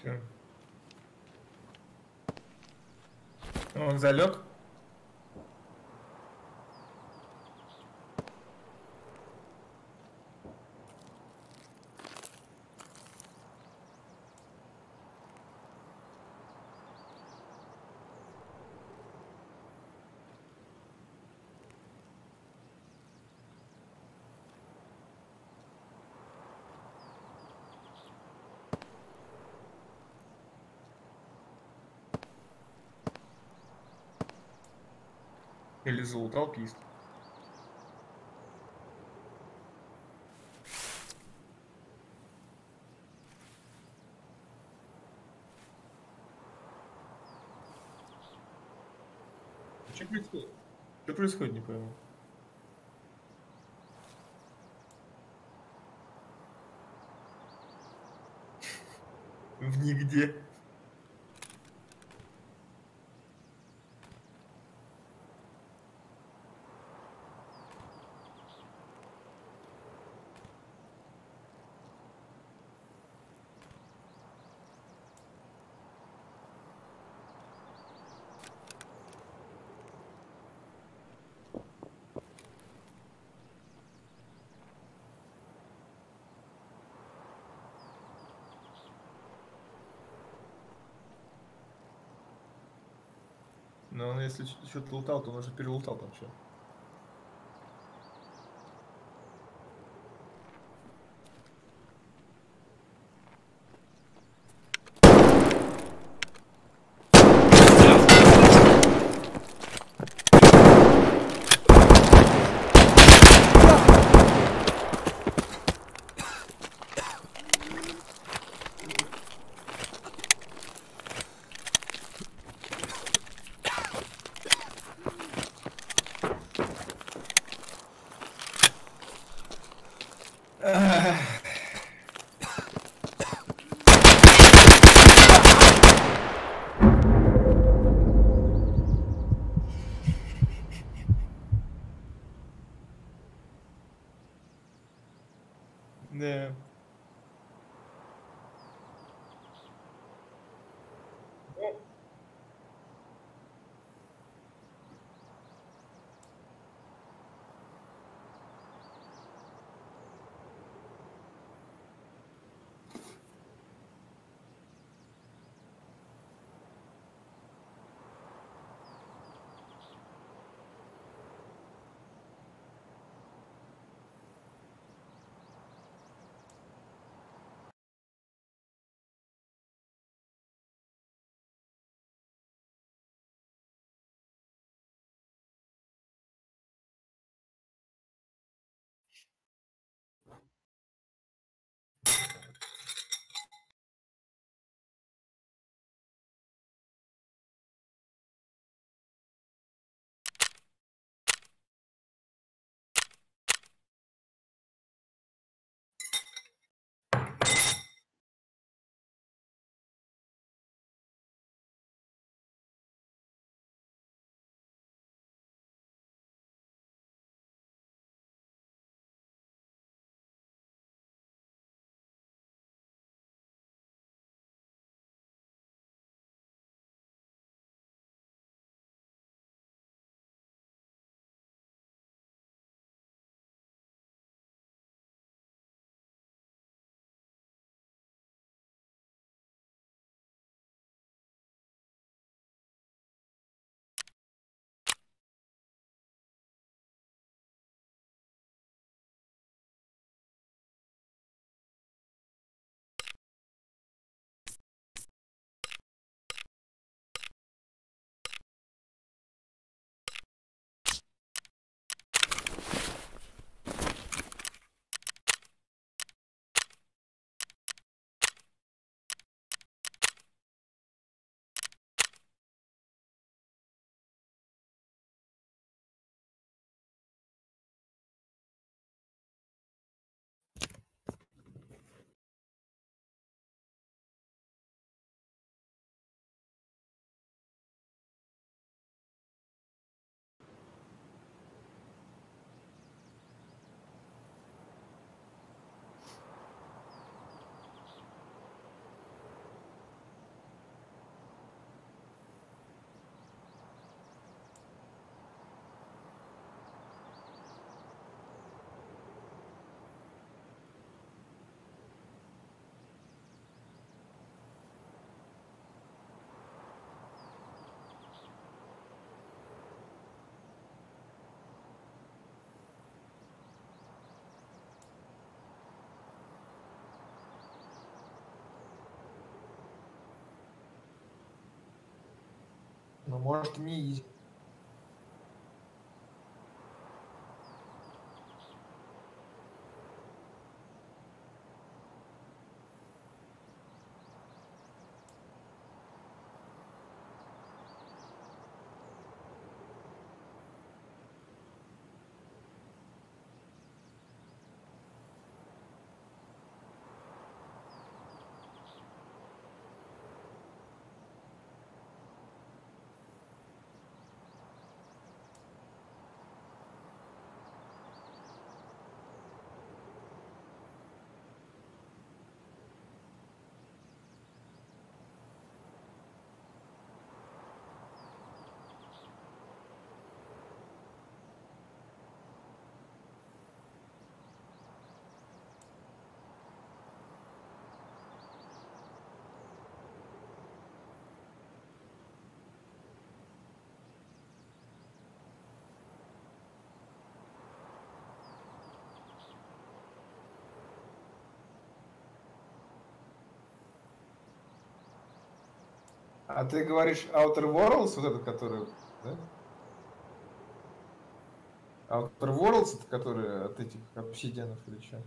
A: Чё? Он залег? Или залутал пист? Что происходит? Что происходит, не пойму. [laughs] В нигде. Но он если что-то лутал, то он уже перелутал там что. Может, не изи. А ты говоришь Outer Worlds, вот этот, который, да? Outer Worlds, это который от этих обсидианов или что?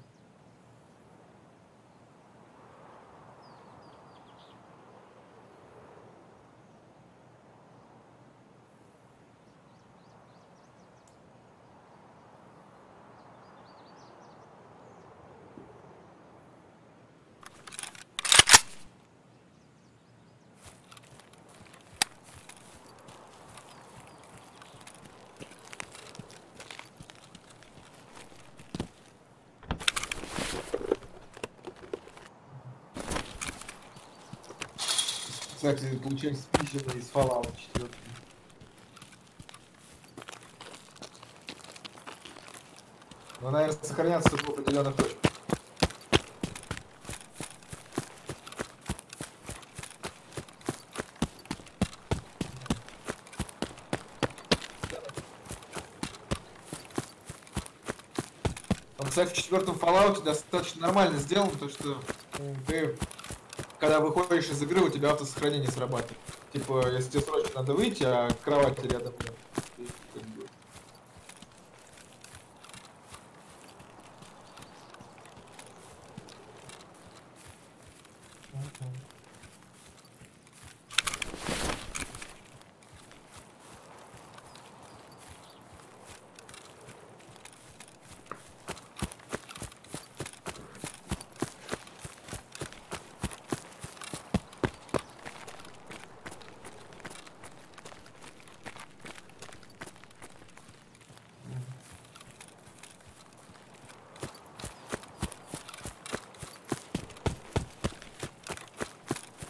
A: Кстати, получилось спизжено из Fallout 4. Но, наверное, сохраняться только определенных точках. Он, кстати, в четвертом Fallout достаточно нормально сделан, то что ты, когда выходишь из игры, у тебя автосохранение срабатывает. Типа, если тебе срочно надо выйти, а кровать рядом нет. ты как бы-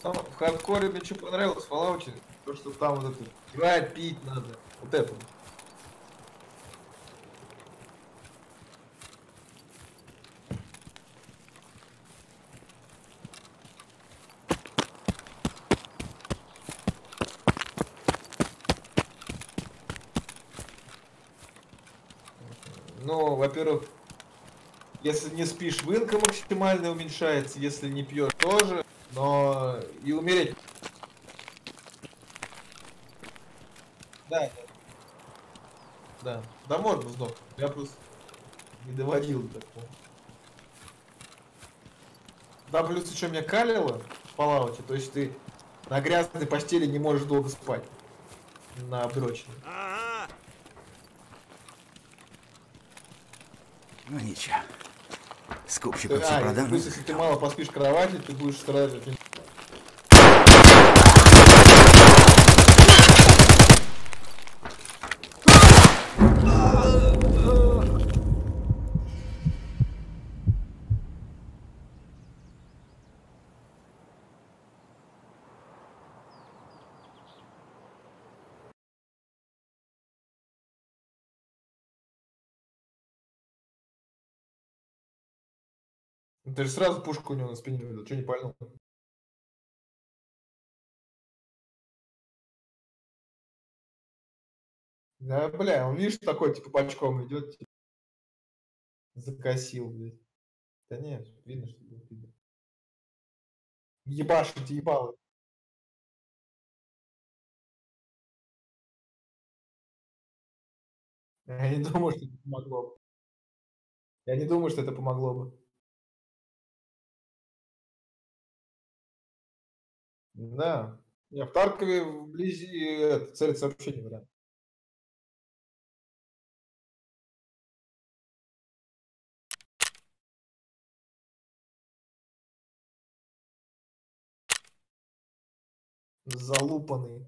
A: Ну, в хардкоре мне что понравилось в Fallout, то что там вот это жрать, надо. Вот это. Ну, во-первых, если не спишь, вынка максимально уменьшается, если не пьешь тоже, но и умереть. Да, да. Да, да можно сдохнуть. Я просто не доводил до такого. Да, плюс еще меня калило в Fallout, то есть ты на грязной постели не можешь долго спать. На оброчной.
B: Ага.
E: Ну ничего. Скупщикам все
A: А, и
E: продам.
A: плюс, если ты мало поспишь кровати, ты будешь страдать. от Ты же сразу пушку у него на спине видел, что не пальнул? Да, бля, он, видишь, такой, типа, бочком идет, типа, закосил, блядь. Да нет, видно, что был пидор. Ебашить ебало. Я не думаю, что это помогло бы. Я не думаю, что это помогло бы. Да. Не, в Таркове вблизи это, целиться вообще не вариант. Залупанный.